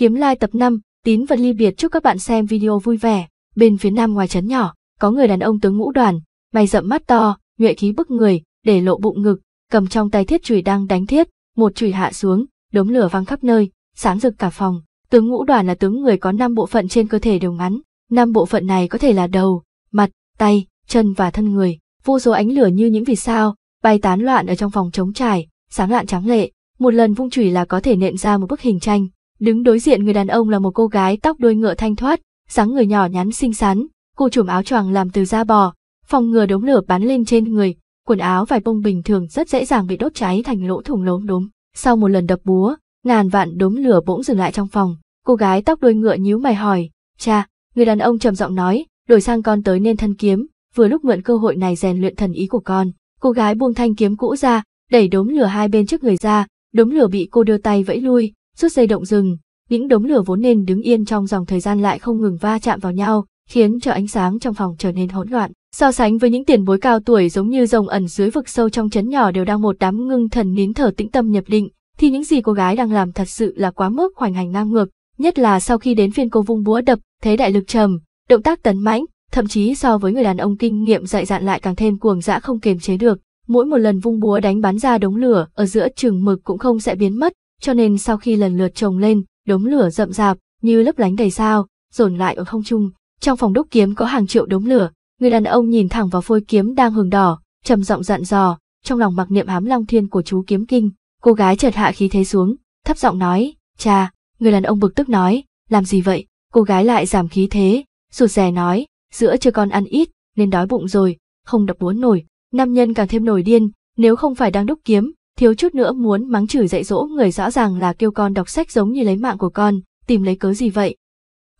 Kiếm Lai tập 5, Tín vật ly biệt chúc các bạn xem video vui vẻ. Bên phía nam ngoài trấn nhỏ, có người đàn ông tướng ngũ đoàn, mày rậm mắt to, nhuệ khí bức người, để lộ bụng ngực, cầm trong tay thiết chùy đang đánh thiết, một chùy hạ xuống, đốm lửa vang khắp nơi, sáng rực cả phòng. Tướng ngũ đoàn là tướng người có 5 bộ phận trên cơ thể đều ngắn, năm bộ phận này có thể là đầu, mặt, tay, chân và thân người. Vô số ánh lửa như những vì sao, bay tán loạn ở trong phòng trống trải, sáng lạn trắng lệ, một lần vung chùy là có thể nện ra một bức hình tranh. Đứng đối diện người đàn ông là một cô gái tóc đuôi ngựa thanh thoát, dáng người nhỏ nhắn xinh xắn, cô trùm áo choàng làm từ da bò, phòng ngừa đống lửa bắn lên trên người, quần áo vải bông bình thường rất dễ dàng bị đốt cháy thành lỗ thủng lốm đốm. Sau một lần đập búa, ngàn vạn đốm lửa bỗng dừng lại trong phòng. Cô gái tóc đuôi ngựa nhíu mày hỏi, cha, người đàn ông trầm giọng nói, đổi sang con tới nên thân kiếm, vừa lúc mượn cơ hội này rèn luyện thần ý của con. Cô gái buông thanh kiếm cũ ra, đẩy đốm lửa hai bên trước người ra, đốm lửa bị cô đưa tay vẫy lui, Suốt dây động rừng, những đống lửa vốn nên đứng yên trong dòng thời gian lại không ngừng va chạm vào nhau, khiến cho ánh sáng trong phòng trở nên hỗn loạn. So sánh với những tiền bối cao tuổi giống như rồng ẩn dưới vực sâu trong chấn nhỏ đều đang một đám ngưng thần nín thở tĩnh tâm nhập định, thì những gì cô gái đang làm thật sự là quá mức hoành hành ngang ngược, nhất là sau khi đến phiên cô vung búa đập, thế đại lực trầm, động tác tấn mãnh, thậm chí so với người đàn ông kinh nghiệm dạy dạn lại càng thêm cuồng dã không kiềm chế được. Mỗi một lần vung búa đánh bắn ra đống lửa ở giữa trường mực cũng không sẽ biến mất, cho nên sau khi lần lượt trồng lên, đống lửa rậm rạp như lấp lánh đầy sao, dồn lại ở không trung. Trong phòng đúc kiếm có hàng triệu đống lửa, người đàn ông nhìn thẳng vào phôi kiếm đang hừng đỏ, trầm giọng dặn dò, trong lòng mặc niệm hám long thiên của chú kiếm kinh. Cô gái chợt hạ khí thế xuống, thấp giọng nói, cha, người đàn ông bực tức nói, làm gì vậy? Cô gái lại giảm khí thế, rụt rè nói, giữa chưa con ăn ít, nên đói bụng rồi, không đập búa nổi. Nam nhân càng thêm nổi điên, nếu không phải đang đúc kiếm, thiếu chút nữa muốn mắng chửi dạy dỗ người rõ ràng là kêu con đọc sách giống như lấy mạng của con, tìm lấy cớ gì vậy?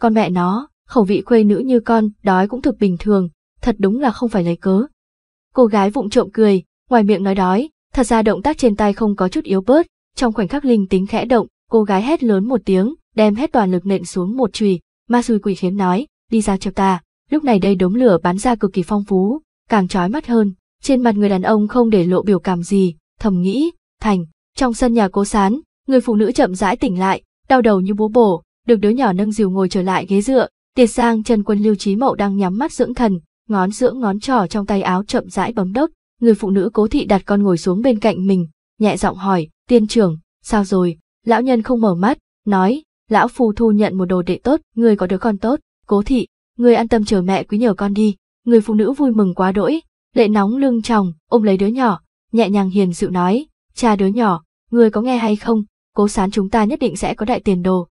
Con mẹ nó, khẩu vị khuê nữ như con, đói cũng thực bình thường, thật đúng là không phải lấy cớ. Cô gái vụng trộm cười, ngoài miệng nói đói, thật ra động tác trên tay không có chút yếu bớt, trong khoảnh khắc linh tính khẽ động, cô gái hét lớn một tiếng, đem hết toàn lực nện xuống một chùy, ma xui quỷ khiến nói, đi ra cho ta. Lúc này đây đống lửa bắn ra cực kỳ phong phú, càng trói mắt hơn. Trên mặt người đàn ông không để lộ biểu cảm gì, thầm nghĩ, thành. Trong sân nhà cố sán, người phụ nữ chậm rãi tỉnh lại, đau đầu như búa bổ, được đứa nhỏ nâng dìu ngồi trở lại ghế dựa. Tiệt sang chân Quân Lưu Trí Mậu đang nhắm mắt dưỡng thần, ngón dưỡng ngón trỏ trong tay áo chậm rãi bấm đốc. Người phụ nữ cố thị đặt con ngồi xuống bên cạnh mình, nhẹ giọng hỏi, tiên trưởng, sao rồi? Lão nhân không mở mắt, nói, lão phu thu nhận một đồ đệ tốt, người có đứa con tốt, cố thị, người an tâm chờ mẹ quý nhờ con đi. Người phụ nữ vui mừng quá đỗi, lệ nóng lưng chồng ôm lấy đứa nhỏ, nhẹ nhàng hiền dịu nói, cha đứa nhỏ, người có nghe hay không, cố sán chúng ta nhất định sẽ có đại tiền đồ.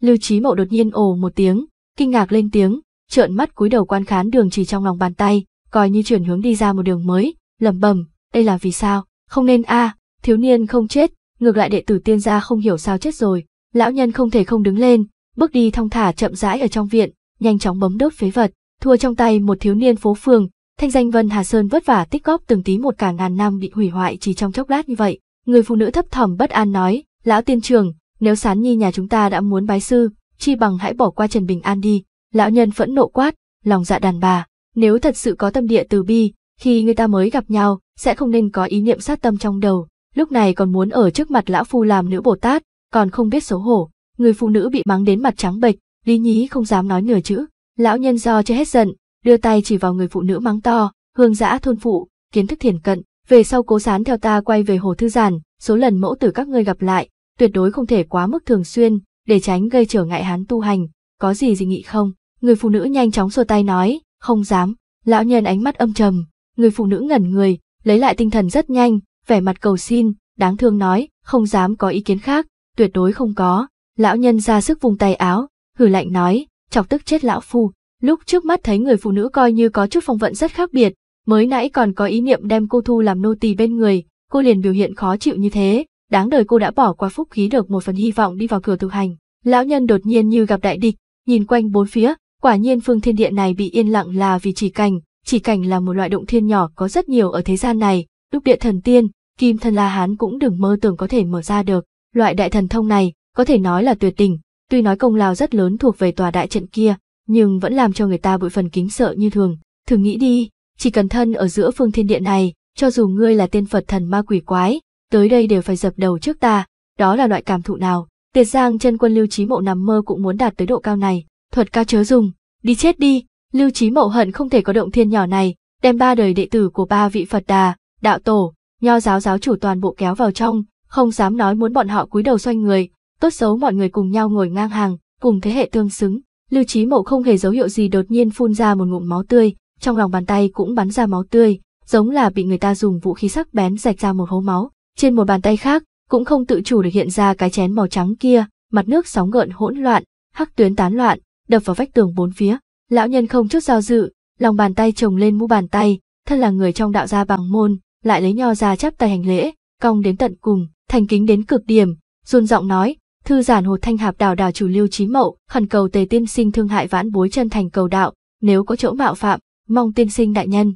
Lưu Trí Mậu đột nhiên ồ một tiếng, kinh ngạc lên tiếng, trợn mắt cúi đầu quan khán đường chỉ trong lòng bàn tay, coi như chuyển hướng đi ra một đường mới, lẩm bẩm, đây là vì sao, không nên a, thiếu niên không chết, ngược lại đệ tử tiên gia không hiểu sao chết rồi, lão nhân không thể không đứng lên, bước đi thong thả chậm rãi ở trong viện, nhanh chóng bấm đốt phế vật, thua trong tay một thiếu niên phố phường, thanh danh Vân Hà Sơn vất vả tích góp từng tí một cả ngàn năm bị hủy hoại chỉ trong chốc lát như vậy. Người phụ nữ thấp thỏm bất an nói, lão tiên trường, nếu sán nhi nhà chúng ta đã muốn bái sư, chi bằng hãy bỏ qua Trần Bình An đi. Lão nhân phẫn nộ quát, lòng dạ đàn bà, nếu thật sự có tâm địa từ bi, khi người ta mới gặp nhau, sẽ không nên có ý niệm sát tâm trong đầu, lúc này còn muốn ở trước mặt lão phu làm nữ Bồ Tát, còn không biết xấu hổ. Người phụ nữ bị mắng đến mặt trắng bệch, Lý Nhí không dám nói nửa chữ. Lão nhân do chưa hết giận, đưa tay chỉ vào người phụ nữ mắng to, hương dã thôn phụ, kiến thức thiền cận, về sau cố sán theo ta quay về hồ thư giản, số lần mẫu tử các ngươi gặp lại, tuyệt đối không thể quá mức thường xuyên, để tránh gây trở ngại hắn tu hành, có gì gì nghị không? Người phụ nữ nhanh chóng xua tay nói, không dám, lão nhân ánh mắt âm trầm, người phụ nữ ngẩn người, lấy lại tinh thần rất nhanh, vẻ mặt cầu xin, đáng thương nói, không dám có ý kiến khác, tuyệt đối không có. Lão nhân ra sức vùng tay áo, hử lạnh nói, chọc tức chết lão phu. Lúc trước mắt thấy người phụ nữ coi như có chút phong vận rất khác biệt, mới nãy còn có ý niệm đem cô thu làm nô tỳ bên người, cô liền biểu hiện khó chịu như thế, đáng đời cô đã bỏ qua phúc khí được một phần hy vọng đi vào cửa thực hành. Lão nhân đột nhiên như gặp đại địch, nhìn quanh bốn phía, quả nhiên phương thiên địa này bị yên lặng là vì chỉ cảnh, chỉ cảnh là một loại động thiên nhỏ có rất nhiều ở thế gian này, đúc địa thần tiên, kim thân la hán cũng đừng mơ tưởng có thể mở ra được, loại đại thần thông này, có thể nói là tuyệt tình, tuy nói công lao rất lớn thuộc về tòa đại trận kia, nhưng vẫn làm cho người ta bội phần kính sợ như thường. Thử nghĩ đi, chỉ cần thân ở giữa phương thiên địa này, cho dù ngươi là tiên Phật thần ma quỷ quái, tới đây đều phải dập đầu trước ta, đó là loại cảm thụ nào. Tiệt Giang chân quân Lưu Chí Mậu nằm mơ cũng muốn đạt tới độ cao này, thuật ca chớ dùng, đi chết đi. Lưu Chí Mậu hận không thể có động thiên nhỏ này, đem ba đời đệ tử của ba vị Phật Đà, đạo tổ, nho giáo giáo chủ toàn bộ kéo vào trong, không dám nói muốn bọn họ cúi đầu xoay người, tốt xấu mọi người cùng nhau ngồi ngang hàng, cùng thế hệ tương xứng. Lưu Chí Mậu không hề dấu hiệu gì đột nhiên phun ra một ngụm máu tươi, trong lòng bàn tay cũng bắn ra máu tươi, giống là bị người ta dùng vũ khí sắc bén rạch ra một hố máu. Trên một bàn tay khác, cũng không tự chủ được hiện ra cái chén màu trắng kia, mặt nước sóng gợn hỗn loạn, hắc tuyến tán loạn, đập vào vách tường bốn phía. Lão nhân không chút do dự, lòng bàn tay chồng lên mu bàn tay, thân là người trong đạo gia bằng môn, lại lấy nho ra chắp tay hành lễ, cong đến tận cùng, thành kính đến cực điểm, run giọng nói, thư giản hồ thanh hạp đào đào chủ lưu trí mậu, khẩn cầu tề tiên sinh thương hại vãn bối chân thành cầu đạo, nếu có chỗ mạo phạm, mong tiên sinh đại nhân.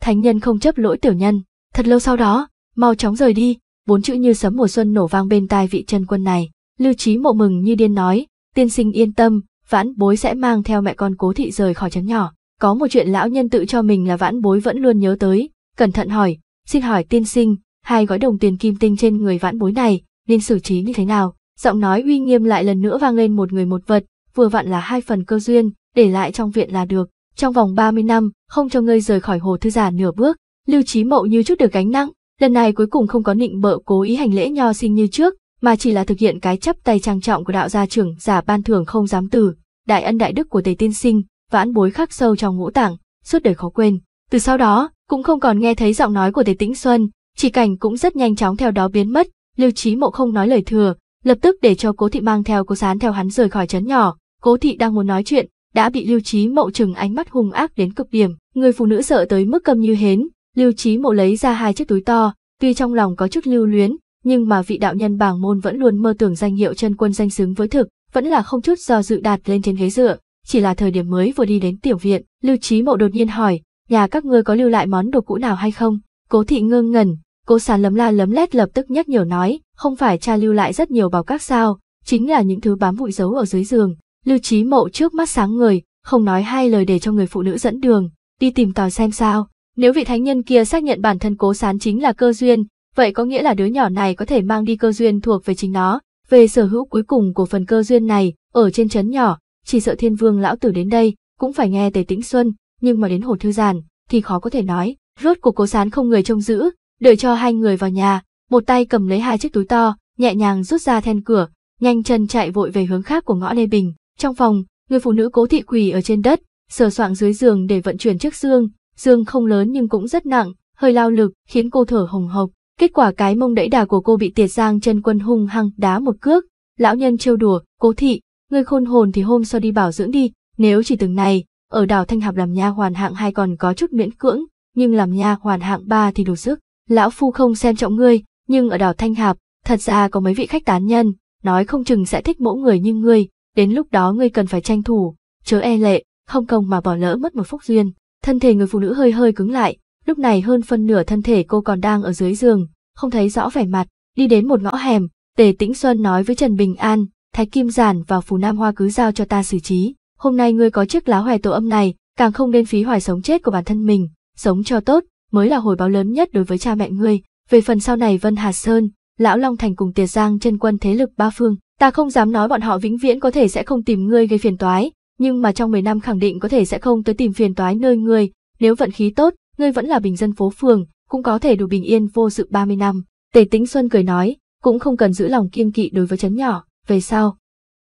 Thánh nhân không chấp lỗi tiểu nhân, thật lâu sau đó, mau chóng rời đi, bốn chữ như sấm mùa xuân nổ vang bên tai vị chân quân này, lưu trí mộ mừng như điên nói, tiên sinh yên tâm, vãn bối sẽ mang theo mẹ con cố thị rời khỏi trấn nhỏ. Có một chuyện lão nhân tự cho mình là vãn bối vẫn luôn nhớ tới, cẩn thận hỏi, xin hỏi tiên sinh, hai gói đồng tiền kim tinh trên người vãn bối này, nên xử trí như thế nào? Giọng nói uy nghiêm lại lần nữa vang lên một người một vật, vừa vặn là hai phần cơ duyên, để lại trong viện là được. Trong vòng 30 năm, không cho ngươi rời khỏi hồ thư giả nửa bước, lưu trí mậu như chút được gánh nặng, lần này cuối cùng không có nịnh bợ cố ý hành lễ nho sinh như trước, mà chỉ là thực hiện cái chấp tay trang trọng của đạo gia trưởng giả ban thưởng không dám từ, đại ân đại đức của tề tiên sinh, vãn bối khắc sâu trong ngũ tạng, suốt đời khó quên. Từ sau đó, cũng không còn nghe thấy giọng nói của tề tĩnh xuân, chỉ cảnh cũng rất nhanh chóng theo đó biến mất, lưu trí mộ không nói lời thừa, lập tức để cho cố thị mang theo cố sán theo hắn rời khỏi trấn nhỏ, cố thị đang muốn nói chuyện, đã bị lưu trí mậu chừng ánh mắt hung ác đến cực điểm, người phụ nữ sợ tới mức cầm như hến, lưu trí mậu lấy ra hai chiếc túi to, tuy trong lòng có chút lưu luyến, nhưng mà vị đạo nhân bảng môn vẫn luôn mơ tưởng danh hiệu chân quân danh xứng với thực, vẫn là không chút do dự đạt lên trên ghế dựa, chỉ là thời điểm mới vừa đi đến tiểu viện, Lưu Trí Mậu đột nhiên hỏi, nhà các ngươi có lưu lại món đồ cũ nào hay không? Cố thị ngơ ngẩn, cố sán lấm la lấm lét lập tức nhắc nhở nói, không phải cha lưu lại rất nhiều bảo các sao, chính là những thứ bám bụi giấu ở dưới giường. Lưu Trí Mậu trước mắt sáng người, không nói hai lời để cho người phụ nữ dẫn đường, đi tìm tòi xem sao. Nếu vị thánh nhân kia xác nhận bản thân cố sán chính là cơ duyên, vậy có nghĩa là đứa nhỏ này có thể mang đi cơ duyên thuộc về chính nó. Về sở hữu cuối cùng của phần cơ duyên này, ở trên trấn nhỏ, chỉ sợ thiên vương lão tử đến đây, cũng phải nghe tề tĩnh xuân, nhưng mà đến hồ thư giàn, thì khó có thể nói. Rốt của cố sán không người trông giữ, đợi cho hai người vào nhà, một tay cầm lấy hai chiếc túi to, nhẹ nhàng rút ra then cửa, nhanh chân chạy vội về hướng khác của ngõ Lê Bình. Trong phòng, người phụ nữ cố thị quỳ ở trên đất, sờ soạng dưới giường để vận chuyển chiếc xương, xương không lớn nhưng cũng rất nặng, hơi lao lực, khiến cô thở hồng hộc. Kết quả cái mông đẫy đà của cô bị tiệt giang chân quân hung hăng đá một cước, lão nhân trêu đùa, cố thị, người khôn hồn thì hôm sau đi bảo dưỡng đi, nếu chỉ từng này, ở đảo Thanh Hạp làm nha hoàn hạng hai còn có chút miễn cưỡng, nhưng làm nha hoàn hạng ba thì đủ sức. Lão phu không xem trọng ngươi, nhưng ở đảo Thanh Hạp, thật ra có mấy vị khách tán nhân, nói không chừng sẽ thích mẫu người như ngươi, đến lúc đó ngươi cần phải tranh thủ, chớ e lệ, không công mà bỏ lỡ mất một phúc duyên. Thân thể người phụ nữ hơi hơi cứng lại, lúc này hơn phân nửa thân thể cô còn đang ở dưới giường, không thấy rõ vẻ mặt, đi đến một ngõ hẻm, Tề Tĩnh Xuân nói với Trần Bình An, Thái Kim Giản và Phù Nam Hoa cứ giao cho ta xử trí, hôm nay ngươi có chiếc lá hoài tổ âm này, càng không nên phí hoài sống chết của bản thân mình, sống cho tốt, mới là hồi báo lớn nhất đối với cha mẹ ngươi, về phần sau này Vân Hà Sơn, Lão Long Thành cùng Tiệt Giang chân quân thế lực ba phương, ta không dám nói bọn họ vĩnh viễn có thể sẽ không tìm ngươi gây phiền toái, nhưng mà trong 10 năm khẳng định có thể sẽ không tới tìm phiền toái nơi ngươi, nếu vận khí tốt, ngươi vẫn là bình dân phố phường, cũng có thể đủ bình yên vô sự 30 năm. Tề Tĩnh Xuân cười nói, cũng không cần giữ lòng kiêng kỵ đối với chấn nhỏ, về sau.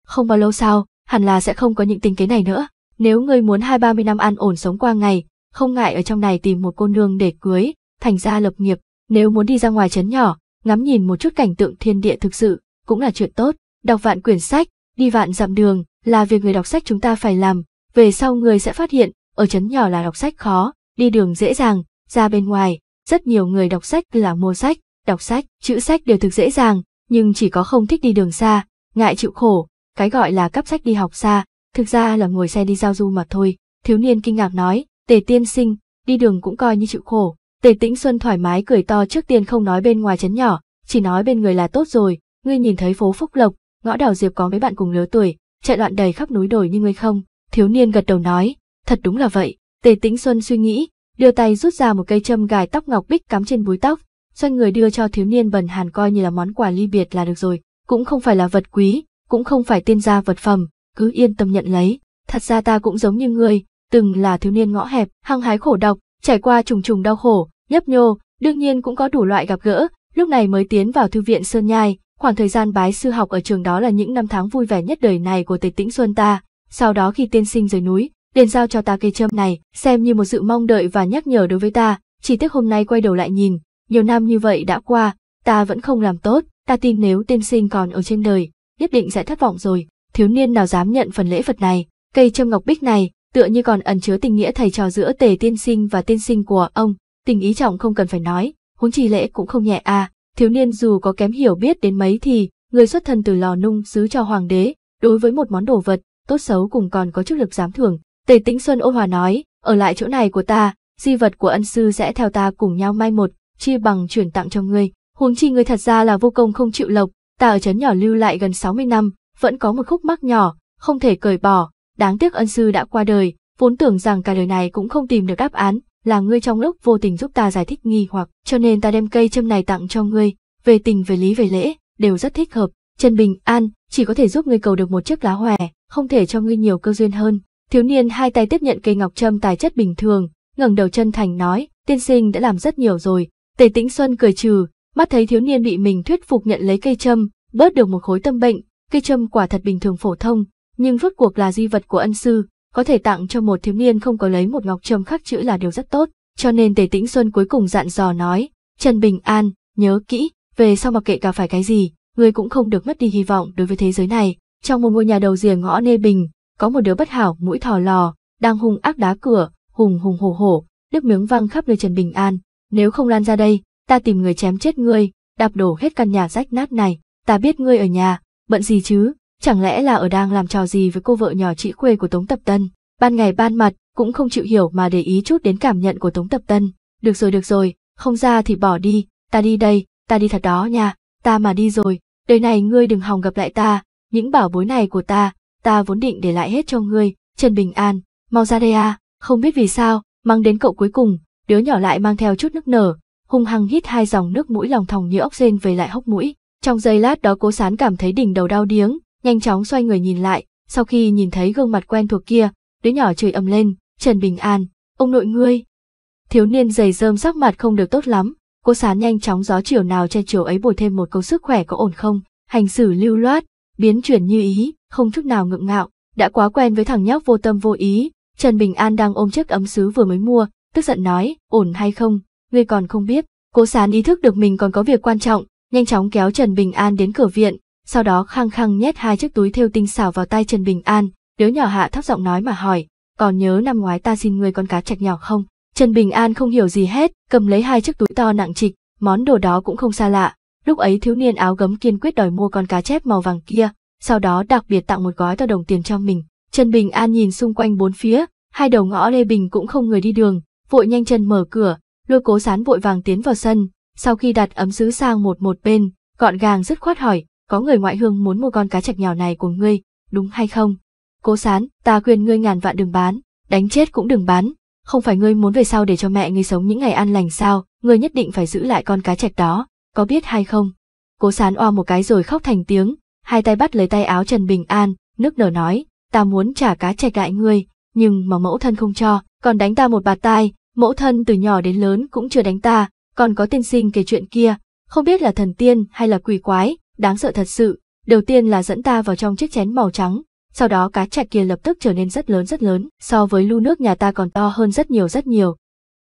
Không bao lâu sau, hẳn là sẽ không có những tình kế này nữa. Nếu ngươi muốn hai ba mươi năm an ổn sống qua ngày, không ngại ở trong này tìm một cô nương để cưới, thành ra lập nghiệp. Nếu muốn đi ra ngoài chấn nhỏ, ngắm nhìn một chút cảnh tượng thiên địa thực sự, cũng là chuyện tốt. Đọc vạn quyển sách, đi vạn dặm đường, là việc người đọc sách chúng ta phải làm. Về sau người sẽ phát hiện, ở chấn nhỏ là đọc sách khó, đi đường dễ dàng, ra bên ngoài, rất nhiều người đọc sách là mua sách, đọc sách, chữ sách đều thực dễ dàng, nhưng chỉ có không thích đi đường xa, ngại chịu khổ, cái gọi là cắp sách đi học xa, thực ra là ngồi xe đi giao du mà thôi. Thiếu niên kinh ngạc nói, tề tiên sinh, đi đường cũng coi như chịu khổ. Tề tĩnh xuân thoải mái cười to trước tiên không nói bên ngoài chấn nhỏ, chỉ nói bên người là tốt rồi, ngươi nhìn thấy phố Phúc Lộc, ngõ đào diệp có mấy bạn cùng lứa tuổi, chạy loạn đầy khắp núi đồi như ngươi không? Thiếu niên gật đầu nói, thật đúng là vậy. Tề tĩnh xuân suy nghĩ, đưa tay rút ra một cây châm gài tóc ngọc bích cắm trên búi tóc, xoay người đưa cho thiếu niên bần hàn coi như là món quà ly biệt là được rồi. cũng không phải là vật quý, cũng không phải tiên gia vật phẩm, cứ yên tâm nhận lấy. Thật ra ta cũng giống như ngươi, từng là thiếu niên ngõ hẹp, hăng hái khổ độc, trải qua trùng trùng đau khổ, nhấp nhô, đương nhiên cũng có đủ loại gặp gỡ, lúc này mới tiến vào thư viện Sơn Nhai, khoảng thời gian bái sư học ở trường đó là những năm tháng vui vẻ nhất đời này của Tề Tĩnh Xuân ta, sau đó khi tiên sinh rời núi, liền giao cho ta cây châm này, xem như một sự mong đợi và nhắc nhở đối với ta, chỉ tiếc hôm nay quay đầu lại nhìn, nhiều năm như vậy đã qua, ta vẫn không làm tốt, ta tin nếu tiên sinh còn ở trên đời, nhất định sẽ thất vọng rồi, thiếu niên nào dám nhận phần lễ vật này, cây châm ngọc bích này, tựa như còn ẩn chứa tình nghĩa thầy trò giữa tề tiên sinh và tiên sinh của ông, tình ý trọng không cần phải nói, huống chi lễ cũng không nhẹ à, thiếu niên dù có kém hiểu biết đến mấy thì, người xuất thân từ lò nung xứ cho hoàng đế, đối với một món đồ vật, tốt xấu cùng còn có chức lực giám thưởng. Tề Tĩnh Xuân ô hòa nói, ở lại chỗ này của ta, di vật của ân sư sẽ theo ta cùng nhau mai một, chia bằng chuyển tặng cho ngươi. Huống chi ngươi thật ra là vô công không chịu lộc, ta ở trấn nhỏ lưu lại gần 60 năm, vẫn có một khúc mắc nhỏ, không thể cởi bỏ, đáng tiếc ân sư đã qua đời, vốn tưởng rằng cả đời này cũng không tìm được đáp án, là ngươi trong lúc vô tình giúp ta giải thích nghi hoặc, cho nên ta đem cây châm này tặng cho ngươi, về tình về lý về lễ, đều rất thích hợp. Trần Bình An chỉ có thể giúp ngươi cầu được một chiếc lá hòe, không thể cho ngươi nhiều cơ duyên hơn. Thiếu niên hai tay tiếp nhận cây ngọc trâm tài chất bình thường, ngẩng đầu chân thành nói, tiên sinh đã làm rất nhiều rồi. Tề Tĩnh Xuân cười trừ, mắt thấy thiếu niên bị mình thuyết phục nhận lấy cây châm, bớt được một khối tâm bệnh, cây châm quả thật bình thường phổ thông, nhưng rốt cuộc là di vật của ân sư, có thể tặng cho một thiếu niên không có lấy một ngọc trâm khắc chữ là điều rất tốt, cho nên Tề Tĩnh Xuân cuối cùng dặn dò nói, Trần Bình An, nhớ kỹ, về sau mặc kệ cả phải cái gì, người cũng không được mất đi hy vọng đối với thế giới này. Trong một ngôi nhà đầu rìa ngõ Nê Bình, có một đứa bất hảo mũi thò lò, đang hung ác đá cửa, hùng hùng hổ hổ, nước miếng văng khắp nơi Trần Bình An. Nếu không lan ra đây, ta tìm người chém chết ngươi, đạp đổ hết căn nhà rách nát này. Ta biết ngươi ở nhà, bận gì chứ, chẳng lẽ là ở đang làm trò gì với cô vợ nhỏ chị quê của Tống Tập Tân. Ban ngày ban mặt, cũng không chịu hiểu mà để ý chút đến cảm nhận của Tống Tập Tân. Được rồi được rồi, không ra thì bỏ đi, ta đi đây, ta đi thật đó nha, ta mà đi rồi, đời này ngươi đừng hòng gặp lại ta, những bảo bối này của ta, ta vốn định để lại hết cho ngươi, Trần Bình An, mau ra đây à, không biết vì sao, mang đến cậu cuối cùng, đứa nhỏ lại mang theo chút nước nở, hung hăng hít hai dòng nước mũi lòng thòng như ốc rên về lại hốc mũi. Trong giây lát đó cố sán cảm thấy đỉnh đầu đau điếng, nhanh chóng xoay người nhìn lại, sau khi nhìn thấy gương mặt quen thuộc kia, đứa nhỏ chửi ầm lên, Trần Bình An, ông nội ngươi. Thiếu niên dày rơm sắc mặt không được tốt lắm, cô sán nhanh chóng gió chiều nào che chiều ấy bồi thêm một câu sức khỏe có ổn không, hành xử lưu loát, biến chuyển như ý, không chút nào ngượng ngạo, đã quá quen với thằng nhóc vô tâm vô ý, Trần Bình An đang ôm chiếc ấm sứ vừa mới mua, tức giận nói, ổn hay không, ngươi còn không biết, cô sán ý thức được mình còn có việc quan trọng, nhanh chóng kéo Trần Bình An đến cửa viện, sau đó khăng khăng nhét hai chiếc túi thêu tinh xảo vào tay Trần Bình An, đứa nhỏ hạ thấp giọng nói mà hỏi, còn nhớ năm ngoái ta xin ngươi con cá trạch nhỏ không? Trần Bình An không hiểu gì hết, cầm lấy hai chiếc túi to nặng trịch, món đồ đó cũng không xa lạ. Lúc ấy thiếu niên áo gấm kiên quyết đòi mua con cá chép màu vàng kia, sau đó đặc biệt tặng một gói to đồng tiền cho mình. Trần Bình An nhìn xung quanh bốn phía, hai đầu ngõ Lê Bình cũng không người đi đường, vội nhanh chân mở cửa, lôi cố sán vội vàng tiến vào sân, sau khi đặt ấm sứ sang một một bên, gọn gàng dứt khoát hỏi, có người ngoại hương muốn mua con cá chạch nhỏ này của ngươi, đúng hay không? Cố sán, ta khuyên ngươi ngàn vạn đừng bán, đánh chết cũng đừng bán, không phải ngươi muốn về sau để cho mẹ ngươi sống những ngày an lành sao, ngươi nhất định phải giữ lại con cá chạch đó, có biết hay không? Cố sán oa một cái rồi khóc thành tiếng, hai tay bắt lấy tay áo Trần Bình An, nước nở nói, ta muốn trả cá chạch lại ngươi, nhưng mà mẫu thân không cho, còn đánh ta một bạt tai, mẫu thân từ nhỏ đến lớn cũng chưa đánh ta, còn có tiên sinh kể chuyện kia, không biết là thần tiên hay là quỷ quái, đáng sợ thật sự, đầu tiên là dẫn ta vào trong chiếc chén màu trắng, sau đó cá trạch kia lập tức trở nên rất lớn rất lớn, so với lu nước nhà ta còn to hơn rất nhiều rất nhiều.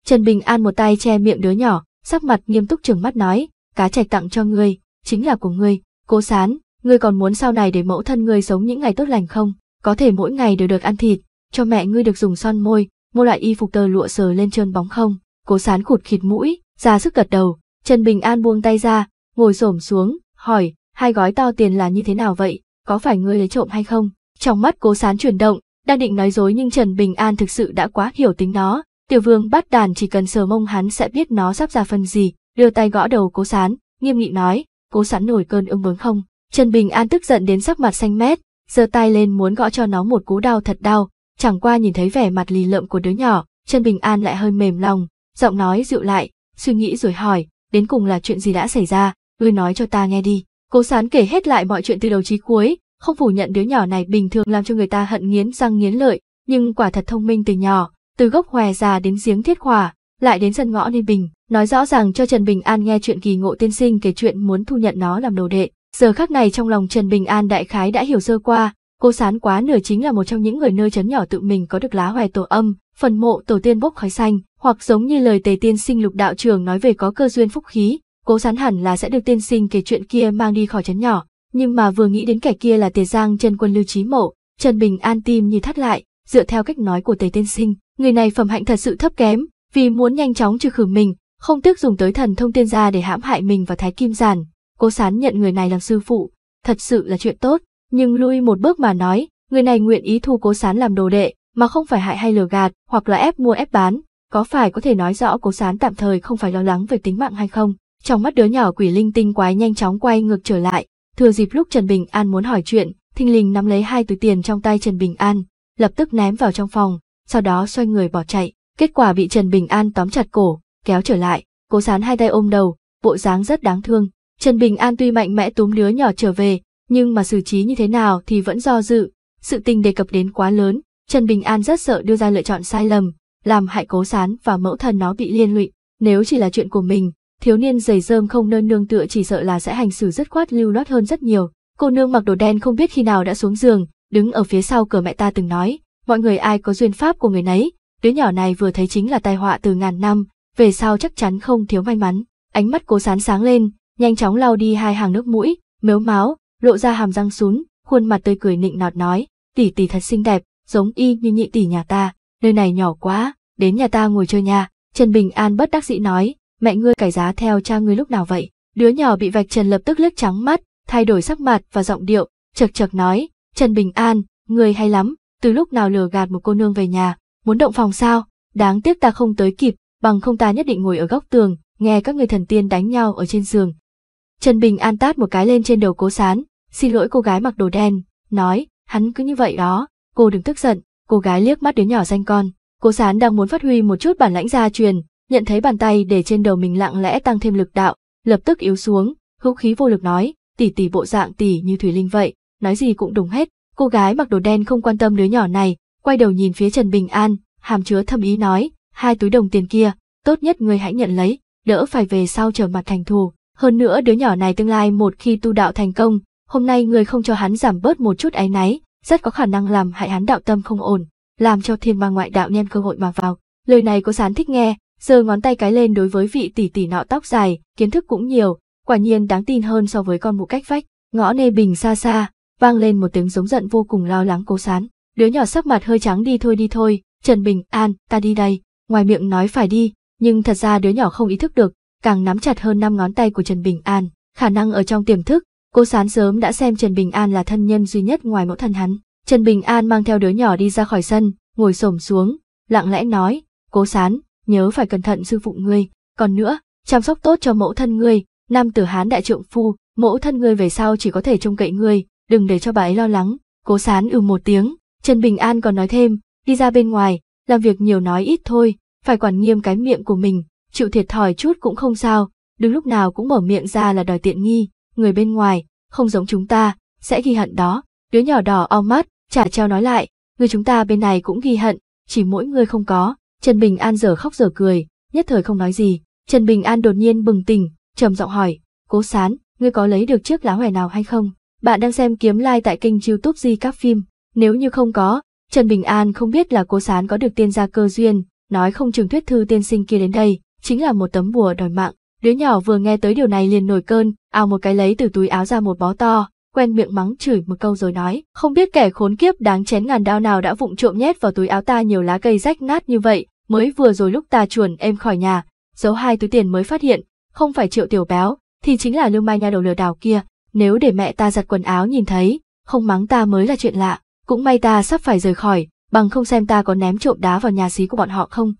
Trần Bình An một tay che miệng đứa nhỏ, sắc mặt nghiêm túc trừng mắt nói, cá trạch tặng cho ngươi, chính là của ngươi, cố sán, ngươi còn muốn sau này để mẫu thân ngươi sống những ngày tốt lành không, có thể mỗi ngày đều được ăn thịt, cho mẹ ngươi được dùng son môi, mua loại y phục tơ lụa sờ lên trơn bóng không, cố sán khụt khịt mũi, ra sức gật đầu, Trần Bình An buông tay ra, ngồi xổm xuống, hỏi, hai gói to tiền là như thế nào vậy, có phải ngươi lấy trộm hay không? Trong mắt cố sán chuyển động, đang định nói dối nhưng Trần Bình An thực sự đã quá hiểu tính nó, tiểu vương bắt đàn chỉ cần sờ mông hắn sẽ biết nó sắp ra phần gì, đưa tay gõ đầu cố sán, nghiêm nghị nói, cố sán nổi cơn ưng bướng không? Trần Bình An tức giận đến sắc mặt xanh mét, giơ tay lên muốn gõ cho nó một cú đau thật đau, chẳng qua nhìn thấy vẻ mặt lì lợm của đứa nhỏ, Trần Bình An lại hơi mềm lòng, giọng nói dịu lại, suy nghĩ rồi hỏi, đến cùng là chuyện gì đã xảy ra, ngươi nói cho ta nghe đi. Cố sán kể hết lại mọi chuyện từ đầu chí cuối, không phủ nhận đứa nhỏ này bình thường làm cho người ta hận nghiến răng nghiến lợi, nhưng quả thật thông minh từ nhỏ, từ gốc hòe già đến giếng thiết khỏa, lại đến sân ngõ nên bình, nói rõ ràng cho Trần Bình An nghe chuyện kỳ ngộ tiên sinh kể chuyện muốn thu nhận nó làm đồ đệ. Giờ khắc này trong lòng Trần Bình An đại khái đã hiểu sơ qua, cô sán quá nửa chính là một trong những người nơi chấn nhỏ tự mình có được lá hoè tổ âm, phần mộ tổ tiên bốc khói xanh, hoặc giống như lời tề tiên sinh lục đạo trường nói về có cơ duyên phúc khí, cố sán hẳn là sẽ được tiên sinh kể chuyện kia mang đi khỏi chấn nhỏ. Nhưng mà vừa nghĩ đến kẻ kia là Tề Giang chân quân Lưu Trí Mộ, Trần Bình An tim như thắt lại, dựa theo cách nói của Tề Tiên Sinh, người này phẩm hạnh thật sự thấp kém, vì muốn nhanh chóng trừ khử mình, không tiếc dùng tới thần thông tiên gia để hãm hại mình và Thái Kim Giản. Cố Sán nhận người này làm sư phụ, thật sự là chuyện tốt, nhưng lui một bước mà nói, người này nguyện ý thu Cố Sán làm đồ đệ, mà không phải hại hay lừa gạt, hoặc là ép mua ép bán, có phải có thể nói rõ Cố Sán tạm thời không phải lo lắng về tính mạng hay không? Trong mắt đứa nhỏ quỷ linh tinh quái nhanh chóng quay ngược trở lại, thừa dịp lúc Trần Bình An muốn hỏi chuyện, thình lình nắm lấy hai túi tiền trong tay Trần Bình An, lập tức ném vào trong phòng, sau đó xoay người bỏ chạy. Kết quả bị Trần Bình An tóm chặt cổ, kéo trở lại, cố sán hai tay ôm đầu, bộ dáng rất đáng thương. Trần Bình An tuy mạnh mẽ túm đứa nhỏ trở về, nhưng mà xử trí như thế nào thì vẫn do dự. Sự tình đề cập đến quá lớn, Trần Bình An rất sợ đưa ra lựa chọn sai lầm, làm hại cố sán và mẫu thần nó bị liên lụy. Nếu chỉ là chuyện của mình, thiếu niên giày rơm không nơi nương tựa chỉ sợ là sẽ hành xử rất khoát lưu loát hơn rất nhiều. Cô nương mặc đồ đen không biết khi nào đã xuống giường, đứng ở phía sau cửa mẹ ta từng nói, mọi người ai có duyên pháp của người nấy, đứa nhỏ này vừa thấy chính là tai họa từ ngàn năm, về sau chắc chắn không thiếu may mắn. Ánh mắt cố sán sáng lên, nhanh chóng lau đi hai hàng nước mũi, mếu máu, lộ ra hàm răng sún, khuôn mặt tươi cười nịnh nọt nói, tỷ tỷ thật xinh đẹp, giống y như nhị tỷ nhà ta, nơi này nhỏ quá, đến nhà ta ngồi chơi nha Trần Bình An bất đắc dĩ nói, mẹ ngươi cải giá theo cha ngươi lúc nào vậy? Đứa nhỏ bị vạch trần lập tức liếc trắng mắt, thay đổi sắc mặt và giọng điệu, chật chật nói, Trần Bình An, người hay lắm, từ lúc nào lừa gạt một cô nương về nhà, muốn động phòng sao, đáng tiếc ta không tới kịp, bằng không ta nhất định ngồi ở góc tường, nghe các người thần tiên đánh nhau ở trên giường. Trần Bình An tát một cái lên trên đầu cố sán, xin lỗi cô gái mặc đồ đen, nói, hắn cứ như vậy đó, cô đừng tức giận, cô gái liếc mắt đứa nhỏ danh con, cố sán đang muốn phát huy một chút bản lãnh gia truyền, nhận thấy bàn tay để trên đầu mình lặng lẽ tăng thêm lực đạo, lập tức yếu xuống, hữu khí vô lực nói, tỷ tỷ bộ dạng tỷ như thủy linh vậy, nói gì cũng đúng hết. Cô gái mặc đồ đen không quan tâm đứa nhỏ này, quay đầu nhìn phía Trần Bình An, hàm chứa thâm ý nói, hai túi đồng tiền kia, tốt nhất ngươi hãy nhận lấy, đỡ phải về sau trở mặt thành thù. Hơn nữa đứa nhỏ này tương lai một khi tu đạo thành công, hôm nay ngươi không cho hắn giảm bớt một chút áy náy, rất có khả năng làm hại hắn đạo tâm không ổn, làm cho thiên ma ngoại đạo nhân cơ hội mà vào. Lời này có sán thích nghe, giơ ngón tay cái lên đối với vị tỷ tỷ nọ tóc dài, kiến thức cũng nhiều, quả nhiên đáng tin hơn so với con mụ cách vách. Ngõ nê bình xa xa, vang lên một tiếng giống giận vô cùng lo lắng cố sán. Đứa nhỏ sắc mặt hơi trắng đi thôi đi thôi, Trần Bình An, ta đi đây, ngoài miệng nói phải đi, nhưng thật ra đứa nhỏ không ý thức được, càng nắm chặt hơn năm ngón tay của Trần Bình An, khả năng ở trong tiềm thức, cô sán sớm đã xem Trần Bình An là thân nhân duy nhất ngoài mẫu thân hắn. Trần Bình An mang theo đứa nhỏ đi ra khỏi sân, ngồi xổm xuống, lặng lẽ nói, cố sán, nhớ phải cẩn thận sư phụ ngươi, còn nữa, chăm sóc tốt cho mẫu thân ngươi, nam tử hán đại trượng phu, mẫu thân ngươi về sau chỉ có thể trông cậy ngươi, đừng để cho bà ấy lo lắng. Cố sán ừ một tiếng, Trần Bình An còn nói thêm, đi ra bên ngoài, làm việc nhiều nói ít thôi, phải quản nghiêm cái miệng của mình, chịu thiệt thòi chút cũng không sao, đừng lúc nào cũng mở miệng ra là đòi tiện nghi, người bên ngoài, không giống chúng ta, sẽ ghi hận đó. Đứa nhỏ đỏ ao mắt, trả treo nói lại, người chúng ta bên này cũng ghi hận, chỉ mỗi người không có. Trần Bình An giờ khóc giờ cười, nhất thời không nói gì. Trần Bình An đột nhiên bừng tỉnh, trầm giọng hỏi, cố sán, ngươi có lấy được chiếc lá hòe nào hay không? Bạn đang xem kiếm like tại kênh youtube Di các phim. Nếu như không có, Trần Bình An không biết là cố sán có được tiên gia cơ duyên, nói không chừng thuyết thư tiên sinh kia đến đây, chính là một tấm bùa đòi mạng. Đứa nhỏ vừa nghe tới điều này liền nổi cơn, ào một cái lấy từ túi áo ra một bó to, quen miệng mắng chửi một câu rồi nói, không biết kẻ khốn kiếp đáng chén ngàn đao nào đã vụng trộm nhét vào túi áo ta nhiều lá cây rách nát như vậy, mới vừa rồi lúc ta chuồn em khỏi nhà, giấu hai túi tiền mới phát hiện, không phải triệu tiểu béo, thì chính là lưu mai nha đầu lừa đảo kia, nếu để mẹ ta giặt quần áo nhìn thấy, không mắng ta mới là chuyện lạ, cũng may ta sắp phải rời khỏi, bằng không xem ta có ném trộm đá vào nhà xí của bọn họ không.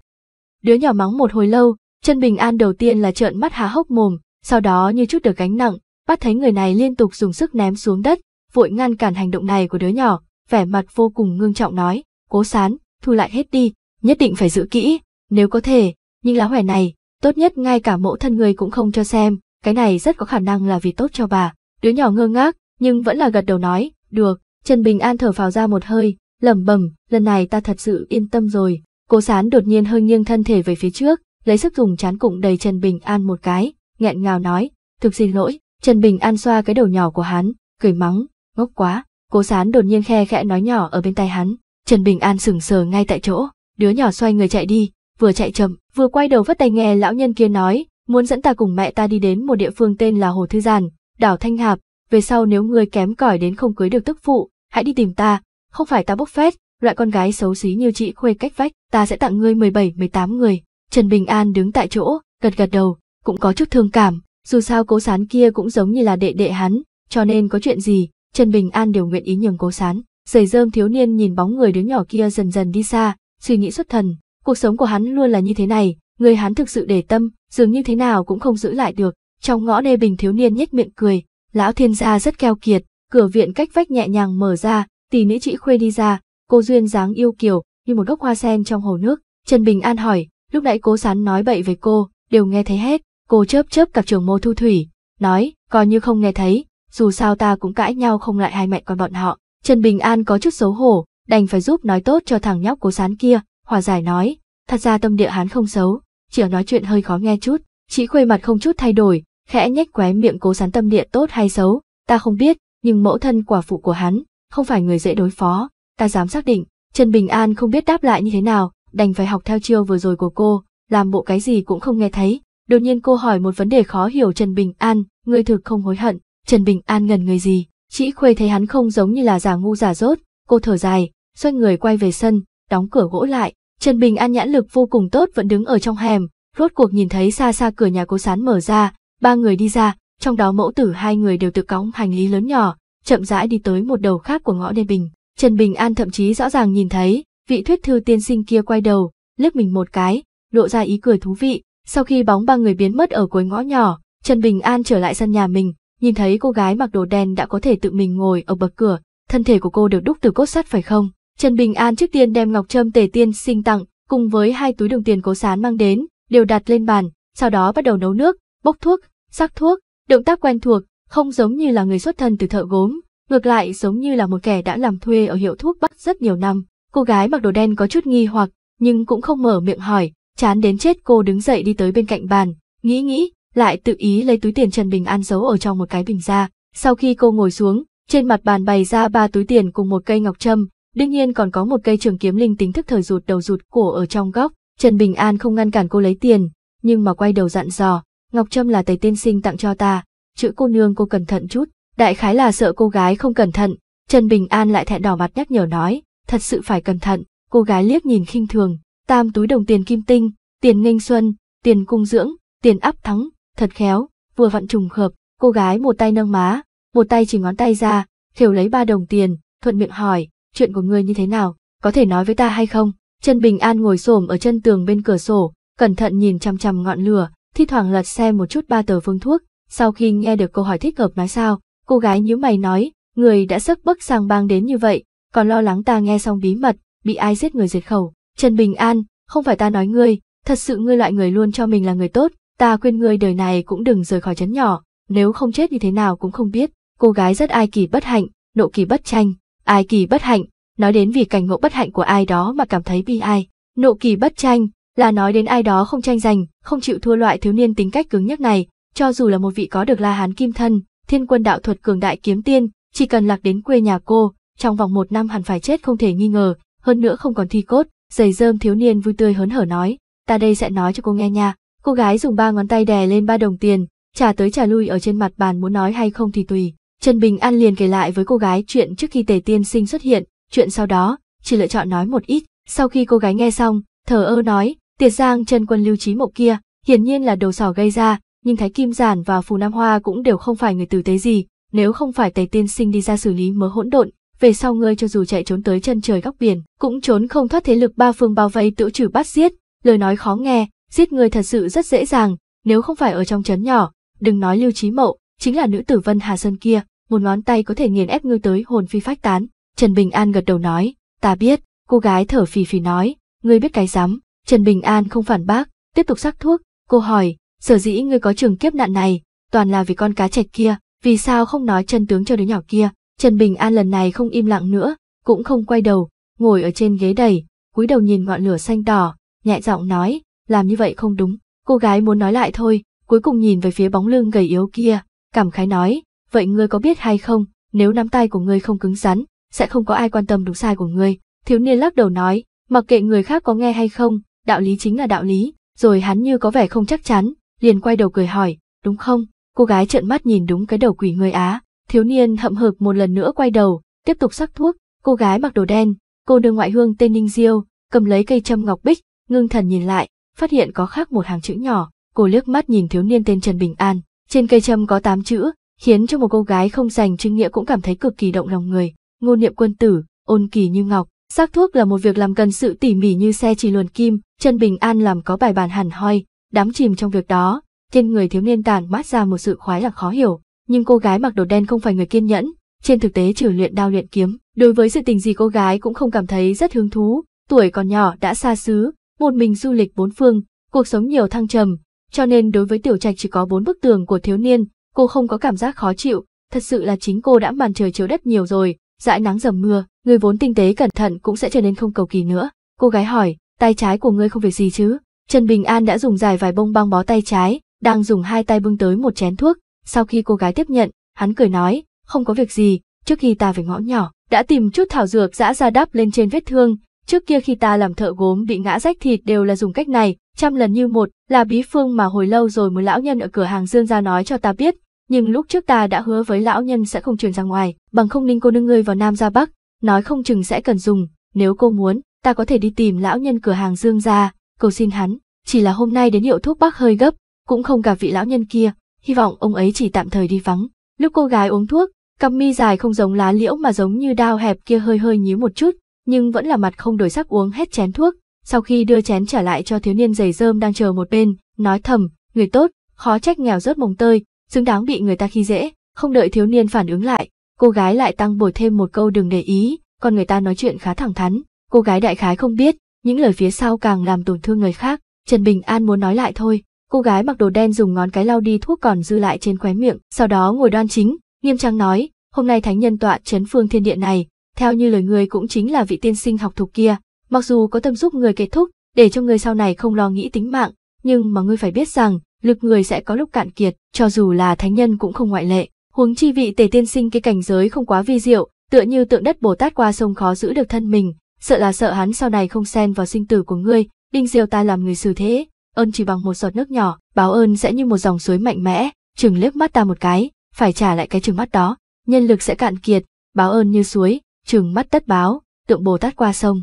Đứa nhỏ mắng một hồi lâu, chân bình an đầu tiên là trợn mắt há hốc mồm, sau đó như chút được gánh nặng, bắt thấy người này liên tục dùng sức ném xuống đất, vội ngăn cản hành động này của đứa nhỏ, vẻ mặt vô cùng ngương trọng nói, cố sán, thu lại hết đi, nhất định phải giữ kỹ, nếu có thể, nhưng lá hòe này, tốt nhất ngay cả mẫu thân người cũng không cho xem, cái này rất có khả năng là vì tốt cho bà. Đứa nhỏ ngơ ngác, nhưng vẫn là gật đầu nói, được, Trần Bình An thở phào ra một hơi, lẩm bẩm, lần này ta thật sự yên tâm rồi. Cố sán đột nhiên hơi nghiêng thân thể về phía trước, lấy sức dùng chán cụng đầy Trần Bình An một cái, nghẹn ngào nói, thực xin lỗi, Trần Bình An xoa cái đầu nhỏ của hắn, cười mắng, ngốc quá, cố sán đột nhiên khe khẽ nói nhỏ ở bên tai hắn, Trần Bình An sừng sờ ngay tại chỗ, đứa nhỏ xoay người chạy đi, vừa chạy chậm, vừa quay đầu vất tay nghe lão nhân kia nói, muốn dẫn ta cùng mẹ ta đi đến một địa phương tên là Hồ Thư Giàn, đảo Thanh Hạp, về sau nếu ngươi kém cỏi đến không cưới được tức phụ, hãy đi tìm ta, không phải ta bốc phét, loại con gái xấu xí như chị khuê cách vách, ta sẽ tặng ngươi 17-18 người. Trần Bình An đứng tại chỗ, gật gật đầu, cũng có chút thương cảm, dù sao cố sán kia cũng giống như là đệ đệ hắn, cho nên có chuyện gì, Trần Bình An đều nguyện ý nhường cố sán. Giày rơm thiếu niên nhìn bóng người đứa nhỏ kia dần dần đi xa, suy nghĩ xuất thần, cuộc sống của hắn luôn là như thế này, người hắn thực sự để tâm, dường như thế nào cũng không giữ lại được. Trong ngõ nê bình thiếu niên nhếch miệng cười, lão thiên gia rất keo kiệt, cửa viện cách vách nhẹ nhàng mở ra, tỷ nữ chị khuê đi ra, cô duyên dáng yêu kiều, như một gốc hoa sen trong hồ nước. Trần Bình An hỏi, lúc nãy cố sán nói bậy về cô, đều nghe thấy hết, cô chớp chớp cặp trường mô thu thủy, nói, coi như không nghe thấy, dù sao ta cũng cãi nhau không lại hai mẹ con bọn họ. Trần Bình An có chút xấu hổ, đành phải giúp nói tốt cho thằng nhóc cố sán kia, hòa giải nói, thật ra tâm địa hắn không xấu, chỉ nói chuyện hơi khó nghe chút, chị khuê mặt không chút thay đổi, khẽ nhếch qué miệng cố sán tâm địa tốt hay xấu, ta không biết, nhưng mẫu thân quả phụ của hắn, không phải người dễ đối phó, ta dám xác định, Trần Bình An không biết đáp lại như thế nào, đành phải học theo chiêu vừa rồi của cô, làm bộ cái gì cũng không nghe thấy. Đột nhiên cô hỏi một vấn đề khó hiểu Trần Bình An, người thực không hối hận, Trần Bình An ngần người gì, chỉ khuê thấy hắn không giống như là giả ngu giả dốt, cô thở dài, xoay người quay về sân, đóng cửa gỗ lại, Trần Bình An nhãn lực vô cùng tốt vẫn đứng ở trong hẻm, rốt cuộc nhìn thấy xa xa cửa nhà cố sán mở ra, ba người đi ra, trong đó mẫu tử hai người đều tự cõng hành lý lớn nhỏ, chậm rãi đi tới một đầu khác của ngõ đen bình. Trần Bình An thậm chí rõ ràng nhìn thấy, vị thuyết thư tiên sinh kia quay đầu, liếc mình một cái, lộ ra ý cười thú vị. Sau khi bóng ba người biến mất ở cuối ngõ nhỏ, Trần Bình An trở lại sân nhà mình, nhìn thấy cô gái mặc đồ đen đã có thể tự mình ngồi ở bậc cửa, thân thể của cô được đúc từ cốt sắt phải không? Trần Bình An trước tiên đem ngọc trâm tề tiên sinh tặng, cùng với hai túi đồng tiền cố sán mang đến, đều đặt lên bàn, sau đó bắt đầu nấu nước, bốc thuốc, sắc thuốc, động tác quen thuộc, không giống như là người xuất thân từ thợ gốm, ngược lại giống như là một kẻ đã làm thuê ở hiệu thuốc Bắc rất nhiều năm. Cô gái mặc đồ đen có chút nghi hoặc, nhưng cũng không mở miệng hỏi, chán đến chết cô đứng dậy đi tới bên cạnh bàn, nghĩ nghĩ, lại tự ý lấy túi tiền Trần Bình An giấu ở trong một cái bình ra. Sau khi cô ngồi xuống, trên mặt bàn bày ra ba túi tiền cùng một cây ngọc trâm, đương nhiên còn có một cây trường kiếm linh tính thức thời rụt đầu rụt cổ ở trong góc. Trần Bình An không ngăn cản cô lấy tiền, nhưng mà quay đầu dặn dò, Ngọc Trâm là tề tiên sinh tặng cho ta, chữ cô nương cô cẩn thận chút, đại khái là sợ cô gái không cẩn thận, Trần Bình An lại thẹn đỏ mặt nhắc nhở nói, thật sự phải cẩn thận, cô gái liếc nhìn khinh thường, tam túi đồng tiền kim tinh, tiền nghênh xuân, tiền cung dưỡng, tiền áp thắng, thật khéo, vừa vặn trùng hợp, cô gái một tay nâng má, một tay chỉ ngón tay ra, khều lấy ba đồng tiền, thuận miệng hỏi, chuyện của ngươi như thế nào, có thể nói với ta hay không? Trần Bình An ngồi xổm ở chân tường bên cửa sổ, cẩn thận nhìn chăm chăm ngọn lửa, thi thoảng lật xem một chút ba tờ phương thuốc, sau khi nghe được câu hỏi thích hợp nói sao, cô gái nhíu mày nói, người đã sức bức sang bang đến như vậy, còn lo lắng ta nghe xong bí mật, bị ai giết người diệt khẩu. Trần Bình An, không phải ta nói ngươi, thật sự ngươi loại người luôn cho mình là người tốt, ta khuyên ngươi đời này cũng đừng rời khỏi chấn nhỏ, nếu không chết như thế nào cũng không biết. Cô gái rất ai kỳ bất hạnh, nộ kỳ bất tranh, ai kỳ bất hạnh, nói đến vì cảnh ngộ bất hạnh của ai đó mà cảm thấy bi ai. Nộ kỳ bất tranh, là nói đến ai đó không tranh giành, không chịu thua loại thiếu niên tính cách cứng nhắc này, cho dù là một vị có được La Hán Kim Thân, thiên quân đạo thuật cường đại kiếm tiên, chỉ cần lạc đến quê nhà cô, trong vòng một năm hẳn phải chết không thể nghi ngờ, hơn nữa không còn thi cốt, giày rơm thiếu niên vui tươi hớn hở nói, ta đây sẽ nói cho cô nghe nha. Cô gái dùng ba ngón tay đè lên ba đồng tiền, trả tới trả lui ở trên mặt bàn muốn nói hay không thì tùy. Trần Bình An liền kể lại với cô gái chuyện trước khi tề tiên sinh xuất hiện, chuyện sau đó, chỉ lựa chọn nói một ít. Sau khi cô gái nghe xong, thờ ơ nói, tiệt giang chân quân lưu trí mộ kia, hiển nhiên là đầu sỏ gây ra, nhưng Thái Kim Giản và Phù Nam Hoa cũng đều không phải người tử tế gì, nếu không phải Tề Tiên Sinh đi ra xử lý mớ hỗn độn, về sau ngươi cho dù chạy trốn tới chân trời góc biển, cũng trốn không thoát thế lực ba phương bao vây tự trừ bắt giết, lời nói khó nghe, giết người thật sự rất dễ dàng, nếu không phải ở trong trấn nhỏ, đừng nói Lưu Chí Mộ chính là nữ tử Vân Hà Sơn kia, một ngón tay có thể nghiền ép ngươi tới hồn phi phách tán. Trần Bình An gật đầu nói, ta biết, cô gái thở phì phì nói, ngươi biết cái rắm, Trần Bình An không phản bác, tiếp tục sắc thuốc, cô hỏi, sở dĩ ngươi có trường kiếp nạn này, toàn là vì con cá trạch kia, vì sao không nói chân tướng cho đứa nhỏ kia. Trần Bình An lần này không im lặng nữa, cũng không quay đầu, ngồi ở trên ghế đầy, cúi đầu nhìn ngọn lửa xanh đỏ, nhẹ giọng nói, làm như vậy không đúng. Cô gái muốn nói lại thôi, cuối cùng nhìn về phía bóng lưng gầy yếu kia, cảm khái nói, vậy ngươi có biết hay không, nếu nắm tay của ngươi không cứng rắn, sẽ không có ai quan tâm đúng sai của ngươi. Thiếu niên lắc đầu nói, mặc kệ người khác có nghe hay không, đạo lý chính là đạo lý, rồi hắn như có vẻ không chắc chắn, liền quay đầu cười hỏi, đúng không? Cô gái trợn mắt nhìn đúng cái đầu quỷ người Á, thiếu niên hậm hực một lần nữa quay đầu, tiếp tục sắc thuốc, cô gái mặc đồ đen, cô đưa ngoại hương tên Ninh Diêu, cầm lấy cây châm ngọc bích, ngưng thần nhìn lại, phát hiện có khắc một hàng chữ nhỏ, cô liếc mắt nhìn thiếu niên tên Trần Bình An, trên cây châm có 8 chữ, khiến cho một cô gái không dành trưng nghĩa cũng cảm thấy cực kỳ động lòng người, ngôn niệm quân tử, ôn kỳ như ngọc, sắc thuốc là một việc làm cần sự tỉ mỉ như xe chỉ luồn kim, chân Bình An làm có bài bản hẳn hoi, đắm chìm trong việc đó, trên người thiếu niên tàn mát ra một sự khoái lạc khó hiểu, nhưng cô gái mặc đồ đen không phải người kiên nhẫn, trên thực tế trừ luyện đao luyện kiếm, đối với sự tình gì cô gái cũng không cảm thấy rất hứng thú, tuổi còn nhỏ đã xa xứ, một mình du lịch bốn phương, cuộc sống nhiều thăng trầm, cho nên đối với tiểu trạch chỉ có bốn bức tường của thiếu niên, cô không có cảm giác khó chịu, thật sự là chính cô đã màn trời chiếu đất nhiều rồi, dãi nắng dầm mưa, người vốn tinh tế cẩn thận cũng sẽ trở nên không cầu kỳ nữa. Cô gái hỏi, tay trái của ngươi không việc gì chứ? Trần Bình An đã dùng dài vài bông băng bó tay trái, đang dùng hai tay bưng tới một chén thuốc, sau khi cô gái tiếp nhận, hắn cười nói, không có việc gì, trước khi ta về ngõ nhỏ, đã tìm chút thảo dược dã ra đắp lên trên vết thương, trước kia khi ta làm thợ gốm bị ngã rách thịt đều là dùng cách này, trăm lần như một, là bí phương mà hồi lâu rồi một lão nhân ở cửa hàng Dương ra nói cho ta biết, nhưng lúc trước ta đã hứa với lão nhân sẽ không truyền ra ngoài, bằng không ninh cô nương ngươi vào Nam ra Bắc, nói không chừng sẽ cần dùng, nếu cô muốn, ta có thể đi tìm lão nhân cửa hàng Dương ra, cầu xin hắn, chỉ là hôm nay đến hiệu thuốc bắc hơi gấp, cũng không gặp vị lão nhân kia, hy vọng ông ấy chỉ tạm thời đi vắng. Lúc cô gái uống thuốc, cặp mi dài không giống lá liễu mà giống như đao hẹp kia hơi hơi nhíu một chút, nhưng vẫn là mặt không đổi sắc uống hết chén thuốc, sau khi đưa chén trả lại cho thiếu niên giày rơm đang chờ một bên, nói thầm, người tốt, khó trách nghèo rớt mồng tơi, xứng đáng bị người ta khi dễ, không đợi thiếu niên phản ứng lại, cô gái lại tăng bồi thêm một câu đừng để ý, còn người ta nói chuyện khá thẳng thắn, cô gái đại khái không biết, những lời phía sau càng làm tổn thương người khác, Trần Bình An muốn nói lại thôi, cô gái mặc đồ đen dùng ngón cái lau đi thuốc còn dư lại trên khóe miệng, sau đó ngồi đoan chính, nghiêm trang nói, hôm nay thánh nhân tọa chấn phương thiên điện này, theo như lời người cũng chính là vị tiên sinh học thục kia, mặc dù có tâm giúp người kết thúc, để cho người sau này không lo nghĩ tính mạng, nhưng mà ngươi phải biết rằng, lực người sẽ có lúc cạn kiệt, cho dù là thánh nhân cũng không ngoại lệ. Huống chi vị tề tiên sinh cái cảnh giới không quá vi diệu, tựa như tượng đất Bồ Tát qua sông khó giữ được thân mình, sợ là sợ hắn sau này không xen vào sinh tử của ngươi, đinh Diêu ta làm người xử thế, ơn chỉ bằng một giọt nước nhỏ, báo ơn sẽ như một dòng suối mạnh mẽ, chừng liếc mắt ta một cái, phải trả lại cái chừng mắt đó, nhân lực sẽ cạn kiệt, báo ơn như suối, trừng mắt tất báo, tượng Bồ Tát qua sông.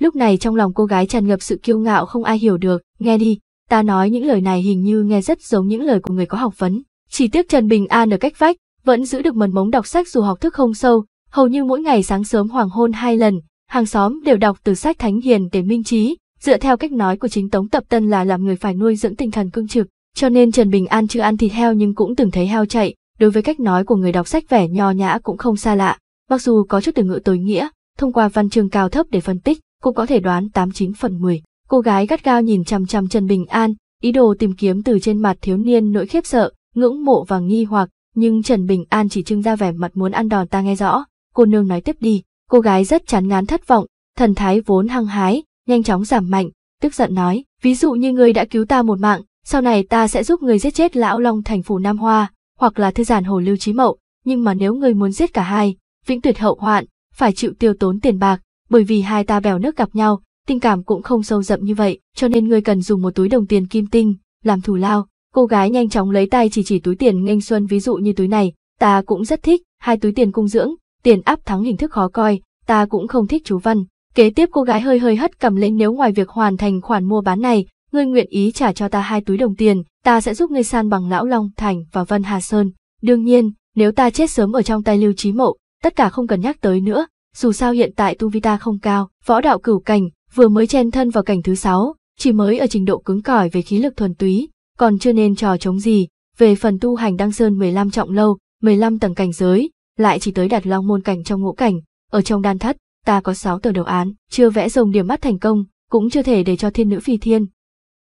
Lúc này trong lòng cô gái tràn ngập sự kiêu ngạo không ai hiểu được, nghe đi, ta nói những lời này hình như nghe rất giống những lời của người có học vấn. Chỉ tiếc Trần Bình An ở cách vách, vẫn giữ được mần mống đọc sách dù học thức không sâu, hầu như mỗi ngày sáng sớm hoàng hôn hai lần, hàng xóm đều đọc từ sách thánh hiền để minh trí, dựa theo cách nói của chính Tống Tập Tân là làm người phải nuôi dưỡng tinh thần cương trực, cho nên Trần Bình An chưa ăn thịt heo nhưng cũng từng thấy heo chạy, đối với cách nói của người đọc sách vẻ nho nhã cũng không xa lạ, mặc dù có chút từ ngữ tối nghĩa, thông qua văn chương cao thấp để phân tích, cũng có thể đoán 89 phần 10. Cô gái gắt gao nhìn chằm chằm Trần Bình An, ý đồ tìm kiếm từ trên mặt thiếu niên nỗi khiếp sợ, ngưỡng mộ và nghi hoặc, nhưng Trần Bình An chỉ trưng ra vẻ mặt muốn ăn đòn ta nghe rõ, cô nương nói tiếp đi, cô gái rất chán ngán thất vọng, thần thái vốn hăng hái, nhanh chóng giảm mạnh, tức giận nói, ví dụ như ngươi đã cứu ta một mạng, sau này ta sẽ giúp ngươi giết chết lão long thành phủ Nam Hoa, hoặc là thư giản hồ lưu trí mậu, nhưng mà nếu ngươi muốn giết cả hai, vĩnh tuyệt hậu hoạn, phải chịu tiêu tốn tiền bạc, bởi vì hai ta bèo nước gặp nhau, tình cảm cũng không sâu rậm như vậy, cho nên ngươi cần dùng một túi đồng tiền kim tinh, làm thù lao. Cô gái nhanh chóng lấy tay chỉ chỉ túi tiền nghênh xuân ví dụ như túi này, ta cũng rất thích, hai túi tiền cung dưỡng, tiền áp thắng hình thức khó coi, ta cũng không thích chú văn. Kế tiếp cô gái hơi hơi hất cầm lên nếu ngoài việc hoàn thành khoản mua bán này, ngươi nguyện ý trả cho ta hai túi đồng tiền, ta sẽ giúp ngươi san bằng Lão Long Thành và Vân Hà Sơn. Đương nhiên, nếu ta chết sớm ở trong tay Lưu Trí Mộ, tất cả không cần nhắc tới nữa, dù sao hiện tại tu vi ta không cao, võ đạo cửu cảnh, vừa mới chen thân vào cảnh thứ sáu, chỉ mới ở trình độ cứng cỏi về khí lực thuần túy, còn chưa nên trò chống gì, về phần tu hành đăng sơn 15 trọng lâu, 15 tầng cảnh giới, lại chỉ tới đạt long môn cảnh trong ngũ cảnh, ở trong đan thất, ta có 6 tờ đầu án, chưa vẽ rồng điểm mắt thành công, cũng chưa thể để cho thiên nữ phi thiên.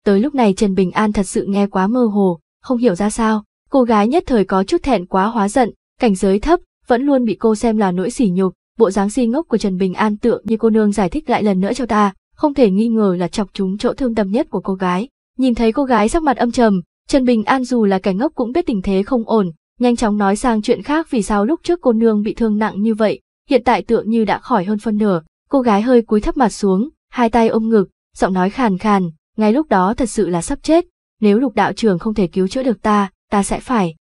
Tới lúc này Trần Bình An thật sự nghe quá mơ hồ, không hiểu ra sao, Cô gái nhất thời có chút thẹn quá hóa giận, cảnh giới thấp, vẫn luôn bị cô xem là nỗi sỉ nhục, bộ dáng si ngốc của Trần Bình An tượng như cô nương giải thích lại lần nữa cho ta, không thể nghi ngờ là chọc trúng chỗ thương tâm nhất của cô gái. Nhìn thấy cô gái sắc mặt âm trầm, Trần Bình An dù là kẻ ngốc cũng biết tình thế không ổn, nhanh chóng nói sang chuyện khác vì sao lúc trước cô nương bị thương nặng như vậy, hiện tại tượng như đã khỏi hơn phân nửa. Cô gái hơi cúi thấp mặt xuống, hai tay ôm ngực, giọng nói khàn khàn, ngay lúc đó thật sự là sắp chết, nếu lục đạo trưởng không thể cứu chữa được ta, ta sẽ phải.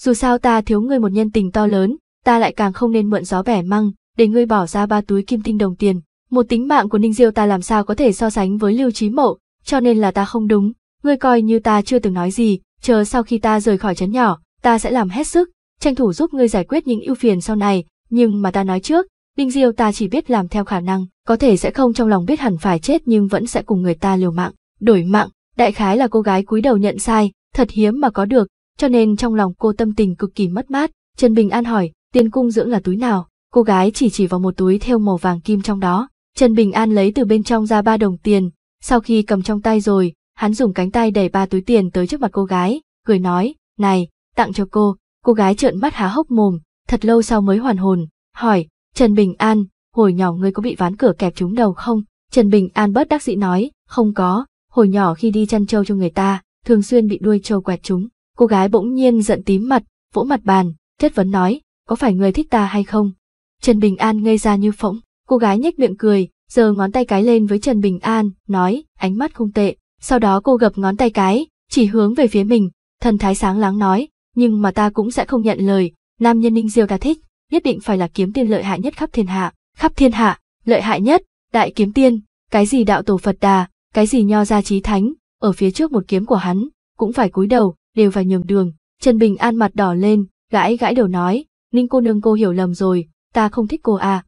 Dù sao ta thiếu người một nhân tình to lớn, ta lại càng không nên mượn gió bẻ măng, để ngươi bỏ ra ba túi kim tinh đồng tiền. Một tính mạng của Ninh Diêu ta làm sao có thể so sánh với Lưu Trí Mậu, cho nên là ta không đúng, ngươi coi như ta chưa từng nói gì, chờ sau khi ta rời khỏi trấn nhỏ, ta sẽ làm hết sức, tranh thủ giúp ngươi giải quyết những ưu phiền sau này, nhưng mà ta nói trước, Ninh Diêu ta chỉ biết làm theo khả năng, có thể sẽ không trong lòng biết hẳn phải chết nhưng vẫn sẽ cùng người ta liều mạng, đổi mạng, đại khái là cô gái cúi đầu nhận sai, thật hiếm mà có được, cho nên trong lòng cô tâm tình cực kỳ mất mát. Trần Bình An hỏi, tiền cung dưỡng là túi nào? Cô gái chỉ chỉ vào một túi theo màu vàng kim trong đó. Trần Bình An lấy từ bên trong ra ba đồng tiền, sau khi cầm trong tay rồi, hắn dùng cánh tay đẩy ba túi tiền tới trước mặt cô gái, cười nói, này, tặng cho cô. Cô gái trợn mắt há hốc mồm, thật lâu sau mới hoàn hồn, hỏi, Trần Bình An, hồi nhỏ ngươi có bị ván cửa kẹp trúng đầu không? Trần Bình An bớt đắc dĩ nói, không có, hồi nhỏ khi đi chăn trâu cho người ta, thường xuyên bị đuôi trâu quẹt trúng. Cô gái bỗng nhiên giận tím mặt, vỗ mặt bàn, chất vấn nói, có phải người thích ta hay không? Trần Bình An ngây ra như phỗng, cô gái nhếch miệng cười, giơ ngón tay cái lên với Trần Bình An, nói, ánh mắt không tệ. Sau đó cô gập ngón tay cái, chỉ hướng về phía mình, thần thái sáng láng nói, nhưng mà ta cũng sẽ không nhận lời, nam nhân ninh diêu ta thích, nhất định phải là kiếm tiên lợi hại nhất khắp thiên hạ, khắp thiên hạ, lợi hại nhất, đại kiếm tiên, cái gì đạo tổ Phật đà, cái gì nho gia trí thánh, ở phía trước một kiếm của hắn, cũng phải cúi đầu, đều phải nhường đường. Trần Bình An mặt đỏ lên, gãi gãi đầu nói, Ninh cô nương cô hiểu lầm rồi, ta không thích cô à.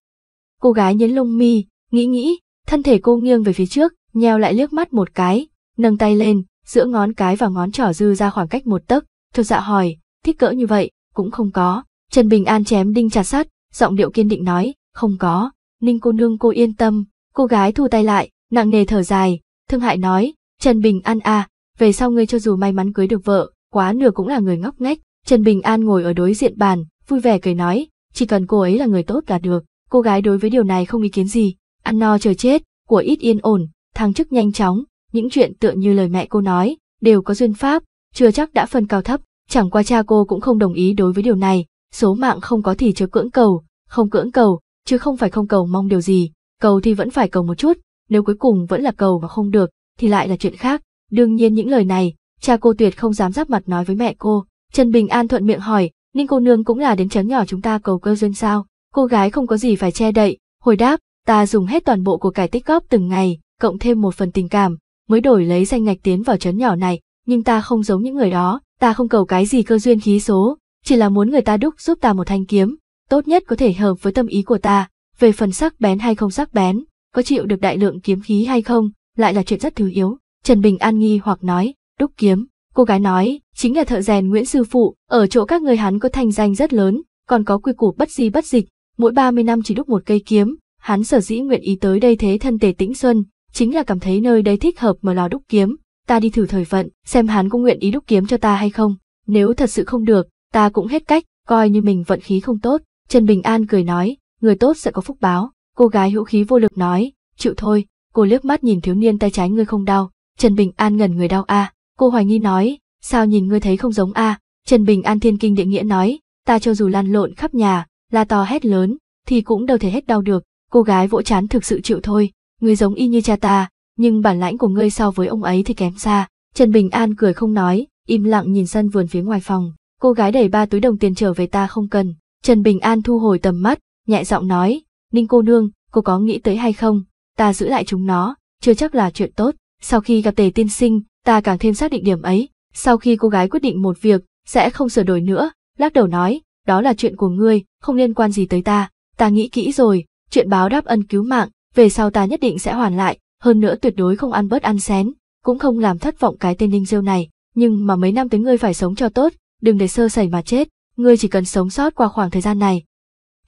Cô gái nhấn lông mi, nghĩ nghĩ, thân thể cô nghiêng về phía trước, nheo lại liếc mắt một cái, nâng tay lên, giữa ngón cái và ngón trỏ dư ra khoảng cách một tấc, thực dạ hỏi, thích cỡ như vậy, cũng không có. Trần Bình An chém đinh chặt sắt, giọng điệu kiên định nói, không có, Ninh cô nương cô yên tâm, cô gái thu tay lại, nặng nề thở dài, thương hại nói, Trần Bình An à, về sau ngươi cho dù may mắn cưới được vợ, quá nửa cũng là người ngốc nghếch. Trần Bình An ngồi ở đối diện bàn, vui vẻ cười nói, chỉ cần cô ấy là người tốt là được. Cô gái đối với điều này không ý kiến gì, ăn no chờ chết, của ít yên ổn, thăng chức nhanh chóng, những chuyện tựa như lời mẹ cô nói, đều có duyên pháp, chưa chắc đã phân cao thấp, chẳng qua cha cô cũng không đồng ý đối với điều này, số mạng không có thì chớ cưỡng cầu, không cưỡng cầu, chứ không phải không cầu mong điều gì, cầu thì vẫn phải cầu một chút, nếu cuối cùng vẫn là cầu mà không được, thì lại là chuyện khác. Đương nhiên những lời này, cha cô tuyệt không dám giáp mặt nói với mẹ cô. Trần Bình An thuận miệng hỏi, Ninh cô nương cũng là đến chấn nhỏ chúng ta cầu cơ duyên sao? Cô gái không có gì phải che đậy, hồi đáp, ta dùng hết toàn bộ của cải tích góp từng ngày, cộng thêm một phần tình cảm, mới đổi lấy danh ngạch tiến vào chấn nhỏ này, nhưng ta không giống những người đó, ta không cầu cái gì cơ duyên khí số, chỉ là muốn người ta đúc giúp ta một thanh kiếm, tốt nhất có thể hợp với tâm ý của ta, về phần sắc bén hay không sắc bén, có chịu được đại lượng kiếm khí hay không, lại là chuyện rất thứ yếu. Trần Bình An nghi hoặc nói, đúc kiếm, cô gái nói, chính là thợ rèn Nguyễn Sư Phụ, ở chỗ các người hắn có thành danh rất lớn, còn có quy củ bất di bất dịch, mỗi 30 năm chỉ đúc một cây kiếm, hắn sở dĩ nguyện ý tới đây thế thân tề tĩnh xuân, chính là cảm thấy nơi đây thích hợp mà lò đúc kiếm, ta đi thử thời vận, xem hắn có nguyện ý đúc kiếm cho ta hay không, nếu thật sự không được, ta cũng hết cách, coi như mình vận khí không tốt, Trần Bình An cười nói, người tốt sẽ có phúc báo, cô gái hữu khí vô lực nói, chịu thôi, cô liếc mắt nhìn thiếu niên tay trái ngươi không đau, Trần Bình An ngẩn người đau a, cô hoài nghi nói, sao nhìn ngươi thấy không giống a, Trần Bình An thiên kinh địa nghĩa nói, ta cho dù lăn lộn khắp nhà, la to hét lớn, thì cũng đâu thể hết đau được, cô gái vỗ chán thực sự chịu thôi, ngươi giống y như cha ta, nhưng bản lãnh của ngươi so với ông ấy thì kém xa. Trần Bình An cười không nói, im lặng nhìn sân vườn phía ngoài phòng, cô gái đẩy ba túi đồng tiền trở về ta không cần. Trần Bình An thu hồi tầm mắt, nhẹ giọng nói, Ninh cô nương, cô có nghĩ tới hay không, ta giữ lại chúng nó, chưa chắc là chuyện tốt. Sau khi gặp tề tiên sinh, ta càng thêm xác định điểm ấy. Sau khi cô gái quyết định một việc, sẽ không sửa đổi nữa, lắc đầu nói, đó là chuyện của ngươi, không liên quan gì tới ta. Ta nghĩ kỹ rồi, chuyện báo đáp ân cứu mạng, về sau ta nhất định sẽ hoàn lại, hơn nữa tuyệt đối không ăn bớt ăn xén, cũng không làm thất vọng cái tên Ninh Diêu này. Nhưng mà mấy năm tới ngươi phải sống cho tốt, đừng để sơ sẩy mà chết, ngươi chỉ cần sống sót qua khoảng thời gian này.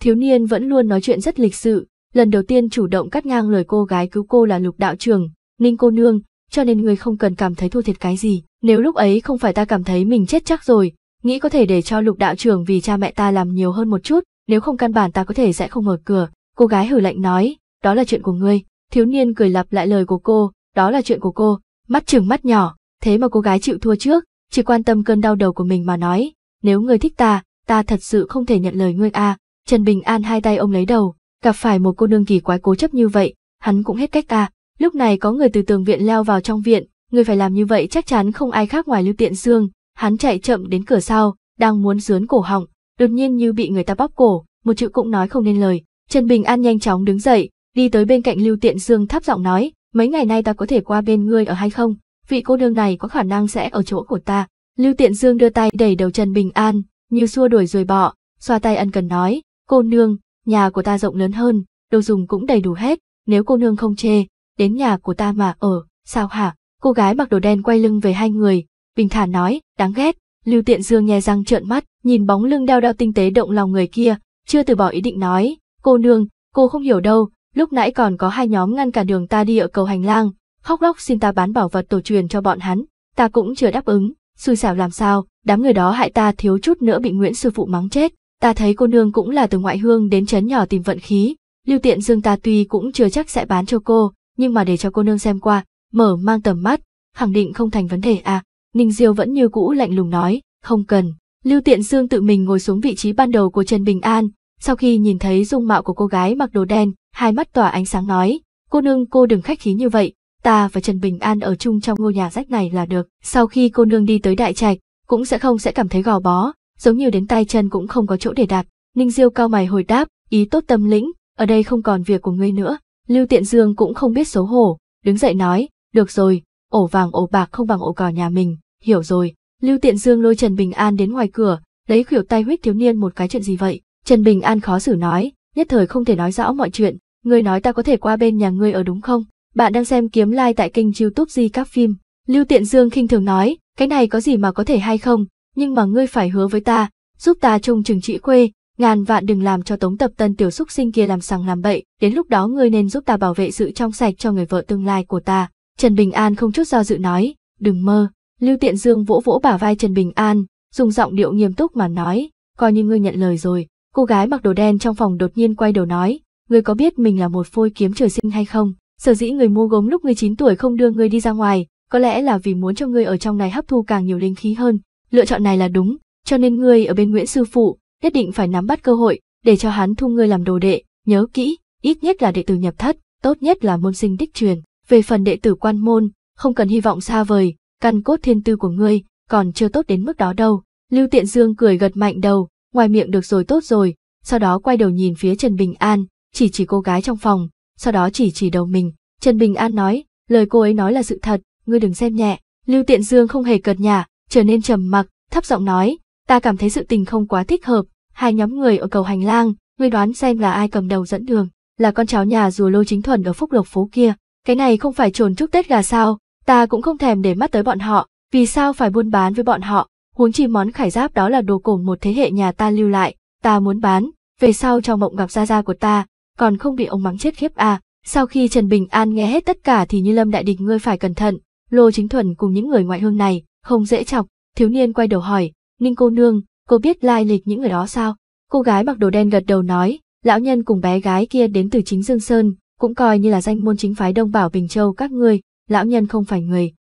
Thiếu niên vẫn luôn nói chuyện rất lịch sự, lần đầu tiên chủ động cắt ngang lời cô gái cứu cô là lục đạo trường, ninh cô nương, cho nên ngươi không cần cảm thấy thua thiệt cái gì, nếu lúc ấy không phải ta cảm thấy mình chết chắc rồi, nghĩ có thể để cho lục đạo trưởng vì cha mẹ ta làm nhiều hơn một chút, nếu không căn bản ta có thể sẽ không mở cửa. Cô gái hử lạnh nói, đó là chuyện của ngươi. Thiếu niên cười lặp lại lời của cô, đó là chuyện của cô, mắt trừng mắt nhỏ, thế mà cô gái chịu thua trước, chỉ quan tâm cơn đau đầu của mình mà nói, nếu ngươi thích ta, ta thật sự không thể nhận lời ngươi a. Trần Bình An hai tay ôm lấy đầu, gặp phải một cô nương kỳ quái cố chấp như vậy, hắn cũng hết cách ta. Lúc này có người từ tường viện leo vào trong viện, người phải làm như vậy chắc chắn không ai khác ngoài Lưu Tiện Dương, hắn chạy chậm đến cửa sau, đang muốn dướn cổ họng, đột nhiên như bị người ta bóp cổ, một chữ cũng nói không nên lời. Trần Bình An nhanh chóng đứng dậy, đi tới bên cạnh Lưu Tiện Dương thấp giọng nói, mấy ngày nay ta có thể qua bên ngươi ở hay không? Vị cô nương này có khả năng sẽ ở chỗ của ta. Lưu Tiện Dương đưa tay đẩy đầu Trần Bình An, như xua đuổi rồi bỏ, xoa tay ân cần nói, cô nương, nhà của ta rộng lớn hơn, đồ dùng cũng đầy đủ hết, nếu cô nương không chê, đến nhà của ta mà ở, sao hả? Cô gái mặc đồ đen quay lưng về hai người, bình thản nói, đáng ghét. Lưu Tiện Dương nghe răng trợn mắt, nhìn bóng lưng đeo đeo tinh tế động lòng người kia, chưa từ bỏ ý định nói, cô nương, cô không hiểu đâu, lúc nãy còn có hai nhóm ngăn cả đường ta đi ở cầu hành lang, khóc lóc xin ta bán bảo vật tổ truyền cho bọn hắn, ta cũng chưa đáp ứng, xui xẻo làm sao, đám người đó hại ta thiếu chút nữa bị Nguyễn sư phụ mắng chết, ta thấy cô nương cũng là từ ngoại hương đến chấn nhỏ tìm vận khí, Lưu Tiện Dương ta tuy cũng chưa chắc sẽ bán cho cô, nhưng mà để cho cô nương xem qua, mở mang tầm mắt, khẳng định không thành vấn đề à. Ninh Diêu vẫn như cũ lạnh lùng nói, không cần. Lưu Tiện Dương tự mình ngồi xuống vị trí ban đầu của Trần Bình An, sau khi nhìn thấy dung mạo của cô gái mặc đồ đen, hai mắt tỏa ánh sáng nói, cô nương cô đừng khách khí như vậy, ta và Trần Bình An ở chung trong ngôi nhà rách này là được. Sau khi cô nương đi tới đại trạch, cũng sẽ không sẽ cảm thấy gò bó, giống như đến tay chân cũng không có chỗ để đặt. Ninh Diêu cao mày hồi đáp, ý tốt tâm lĩnh, ở đây không còn việc của ngươi nữa. Lưu Tiện Dương cũng không biết xấu hổ, đứng dậy nói, được rồi, ổ vàng ổ bạc không bằng ổ cỏ nhà mình, hiểu rồi. Lưu Tiện Dương lôi Trần Bình An đến ngoài cửa, lấy khuỷu tay huyết thiếu niên một cái chuyện gì vậy. Trần Bình An khó xử nói, nhất thời không thể nói rõ mọi chuyện, ngươi nói ta có thể qua bên nhà ngươi ở đúng không? Bạn đang xem kiếm like tại kênh youtube Di các phim. Lưu Tiện Dương khinh thường nói, cái này có gì mà có thể hay không, nhưng mà ngươi phải hứa với ta, giúp ta trông chừng trị quê ngàn vạn đừng làm cho tống tập tân tiểu xúc sinh kia làm sằng làm bậy, đến lúc đó ngươi nên giúp ta bảo vệ sự trong sạch cho người vợ tương lai của ta. Trần Bình An không chút do dự nói, đừng mơ. Lưu Tiện Dương vỗ vỗ bả vai Trần Bình An, dùng giọng điệu nghiêm túc mà nói, coi như ngươi nhận lời rồi. Cô gái mặc đồ đen trong phòng đột nhiên quay đầu nói, ngươi có biết mình là một phôi kiếm trời sinh hay không? Sở dĩ người mua gốm lúc ngươi 9 tuổi không đưa ngươi đi ra ngoài, có lẽ là vì muốn cho ngươi ở trong này hấp thu càng nhiều linh khí hơn. Lựa chọn này là đúng, cho nên ngươi ở bên Nguyễn Sư Phụ, nhất định phải nắm bắt cơ hội, để cho hắn thu ngươi làm đồ đệ, nhớ kỹ, ít nhất là đệ tử nhập thất, tốt nhất là môn sinh đích truyền. Về phần đệ tử quan môn, không cần hy vọng xa vời, căn cốt thiên tư của ngươi, còn chưa tốt đến mức đó đâu. Lưu Tiện Dương cười gật mạnh đầu, ngoài miệng được rồi tốt rồi, sau đó quay đầu nhìn phía Trần Bình An, chỉ chỉ cô gái trong phòng, sau đó chỉ chỉ đầu mình. Trần Bình An nói, lời cô ấy nói là sự thật, ngươi đừng xem nhẹ. Lưu Tiện Dương không hề cợt nhả, trở nên trầm mặc, thấp giọng nói, ta cảm thấy sự tình không quá thích hợp, hai nhóm người ở cầu hành lang, ngươi đoán xem là ai cầm đầu dẫn đường, là con cháu nhà rùa lô chính thuần ở phúc lộc phố kia, cái này không phải trồn chúc Tết gà sao, ta cũng không thèm để mắt tới bọn họ, vì sao phải buôn bán với bọn họ, huống chi món khải giáp đó là đồ cổ một thế hệ nhà ta lưu lại, ta muốn bán, về sau trong mộng gặp gia gia của ta, còn không bị ông mắng chết khiếp à. Sau khi Trần Bình An nghe hết tất cả thì như lâm đại địch ngươi phải cẩn thận, Lô Chính Thuần cùng những người ngoại hương này, không dễ chọc, thiếu niên quay đầu hỏi, Ninh cô nương, cô biết lai lịch những người đó sao? Cô gái mặc đồ đen gật đầu nói, lão nhân cùng bé gái kia đến từ chính Dương Sơn, cũng coi như là danh môn chính phái Đông Bảo Bình Châu các ngươi, lão nhân không phải người.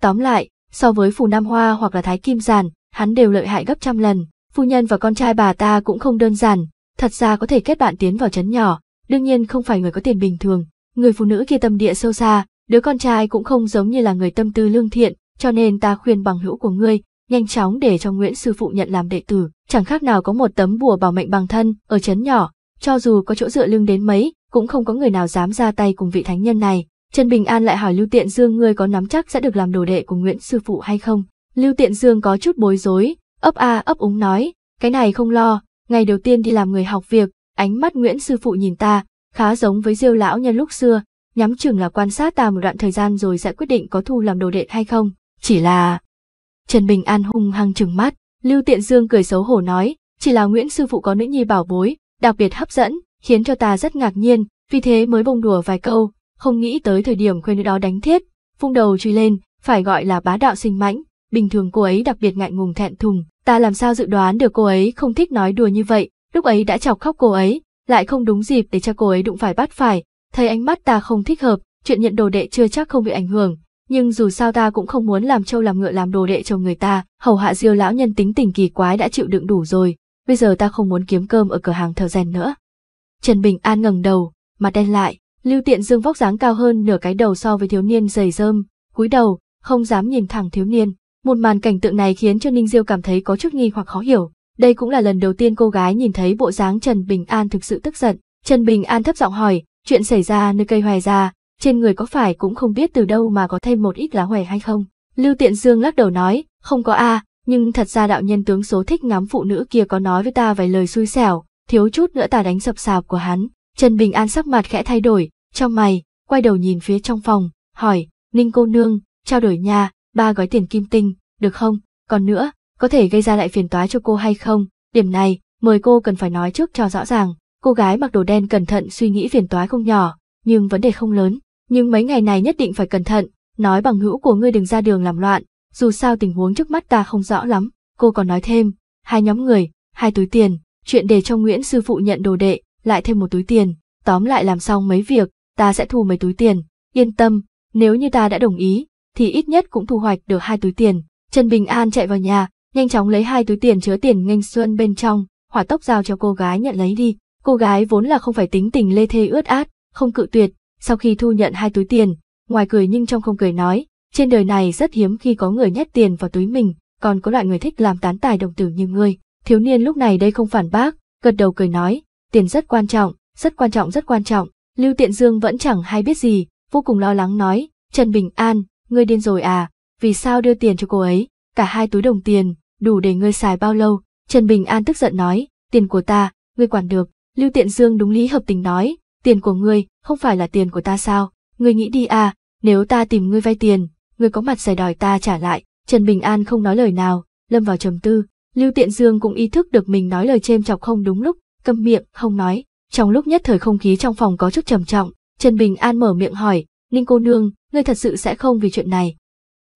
Tóm lại, so với Phù Nam Hoa hoặc là Thái Kim Giản, hắn đều lợi hại gấp trăm lần, phu nhân và con trai bà ta cũng không đơn giản, thật ra có thể kết bạn tiến vào chấn nhỏ, đương nhiên không phải người có tiền bình thường, người phụ nữ kia tâm địa sâu xa, đứa con trai cũng không giống như là người tâm tư lương thiện, cho nên ta khuyên bằng hữu của ngươi, nhanh chóng để cho Nguyễn sư phụ nhận làm đệ tử, chẳng khác nào có một tấm bùa bảo mệnh bằng thân ở chấn nhỏ, cho dù có chỗ dựa lưng đến mấy, cũng không có người nào dám ra tay cùng vị thánh nhân này. Trần Bình An lại hỏi Lưu Tiện Dương ngươi có nắm chắc sẽ được làm đồ đệ của Nguyễn sư phụ hay không? Lưu Tiện Dương có chút bối rối, ấp a ấp úng nói, cái này không lo, ngày đầu tiên đi làm người học việc, ánh mắt Nguyễn sư phụ nhìn ta, khá giống với Diêu lão nhân lúc xưa, nhắm chừng là quan sát ta một đoạn thời gian rồi sẽ quyết định có thu làm đồ đệ hay không. Chỉ là Trần Bình An hung hăng trừng mắt, Lưu Tiện Dương cười xấu hổ nói, chỉ là Nguyễn sư phụ có nữ nhi bảo bối, đặc biệt hấp dẫn, khiến cho ta rất ngạc nhiên, vì thế mới bông đùa vài câu, không nghĩ tới thời điểm khuê nữ đó đánh thiết, phung đầu truy lên, phải gọi là bá đạo sinh mãnh, bình thường cô ấy đặc biệt ngại ngùng thẹn thùng, ta làm sao dự đoán được cô ấy không thích nói đùa như vậy, lúc ấy đã chọc khóc cô ấy, lại không đúng dịp để cho cô ấy đụng phải bắt phải, thấy ánh mắt ta không thích hợp, chuyện nhận đồ đệ chưa chắc không bị ảnh hưởng, nhưng dù sao ta cũng không muốn làm trâu làm ngựa làm đồ đệ cho người ta, hầu hạ diêu lão nhân tính tình kỳ quái đã chịu đựng đủ rồi, bây giờ ta không muốn kiếm cơm ở cửa hàng thợ rèn nữa. Trần Bình An ngẩng đầu, mặt đen lại, Lưu Tiện Dương vóc dáng cao hơn nửa cái đầu so với thiếu niên dày rơm, cúi đầu, không dám nhìn thẳng thiếu niên. Một màn cảnh tượng này khiến cho Ninh Diêu cảm thấy có chút nghi hoặc khó hiểu. Đây cũng là lần đầu tiên cô gái nhìn thấy bộ dáng Trần Bình An thực sự tức giận. Trần Bình An thấp giọng hỏi, chuyện xảy ra nơi cây hoài ra, trên người có phải cũng không biết từ đâu mà có thêm một ít lá hoè hay không? Lưu Tiện Dương lắc đầu nói, không có a, nhưng thật ra đạo nhân tướng số thích ngắm phụ nữ kia có nói với ta vài lời xui xẻo, thiếu chút nữa ta đánh sập sạp của hắn. Trần Bình An sắc mặt khẽ thay đổi, trong mày, quay đầu nhìn phía trong phòng, hỏi, Ninh cô nương, trao đổi nha, ba gói tiền kim tinh, được không? Còn nữa, có thể gây ra lại phiền toái cho cô hay không? Điểm này, mời cô cần phải nói trước cho rõ ràng. Cô gái mặc đồ đen cẩn thận suy nghĩ phiền toái không nhỏ, nhưng vấn đề không lớn. Nhưng mấy ngày này nhất định phải cẩn thận, nói bằng hữu của ngươi đừng ra đường làm loạn, dù sao tình huống trước mắt ta không rõ lắm. Cô còn nói thêm, hai nhóm người, hai túi tiền, chuyện để cho Nguyễn sư phụ nhận đồ đệ, lại thêm một túi tiền, tóm lại làm xong mấy việc, ta sẽ thu mấy túi tiền, yên tâm, nếu như ta đã đồng ý, thì ít nhất cũng thu hoạch được hai túi tiền. Trần Bình An chạy vào nhà, nhanh chóng lấy hai túi tiền chứa tiền nghênh xuân bên trong, hỏa tốc giao cho cô gái nhận lấy đi. Cô gái vốn là không phải tính tình lê thê ướt át, không cự tuyệt, sau khi thu nhận hai túi tiền, ngoài cười nhưng trong không cười nói, trên đời này rất hiếm khi có người nhét tiền vào túi mình, còn có loại người thích làm tán tài đồng tử như ngươi. Thiếu niên lúc này đây không phản bác, gật đầu cười nói, tiền rất quan trọng, rất quan trọng rất quan trọng. Lưu Tiện Dương vẫn chẳng hay biết gì, vô cùng lo lắng nói, Trần Bình An, ngươi điên rồi à, vì sao đưa tiền cho cô ấy, cả hai túi đồng tiền, đủ để ngươi xài bao lâu. Trần Bình An tức giận nói, tiền của ta, ngươi quản được. Lưu Tiện Dương đúng lý hợp tình nói, tiền của ngươi, không phải là tiền của ta sao, ngươi nghĩ đi à, nếu ta tìm ngươi vay tiền, ngươi có mặt giải đòi ta trả lại. Trần Bình An không nói lời nào, lâm vào trầm tư. Lưu Tiện Dương cũng ý thức được mình nói lời chêm chọc không đúng lúc, câm miệng, không nói. Trong lúc nhất thời không khí trong phòng có chút trầm trọng, Trần Bình An mở miệng hỏi, Ninh cô nương, ngươi thật sự sẽ không vì chuyện này.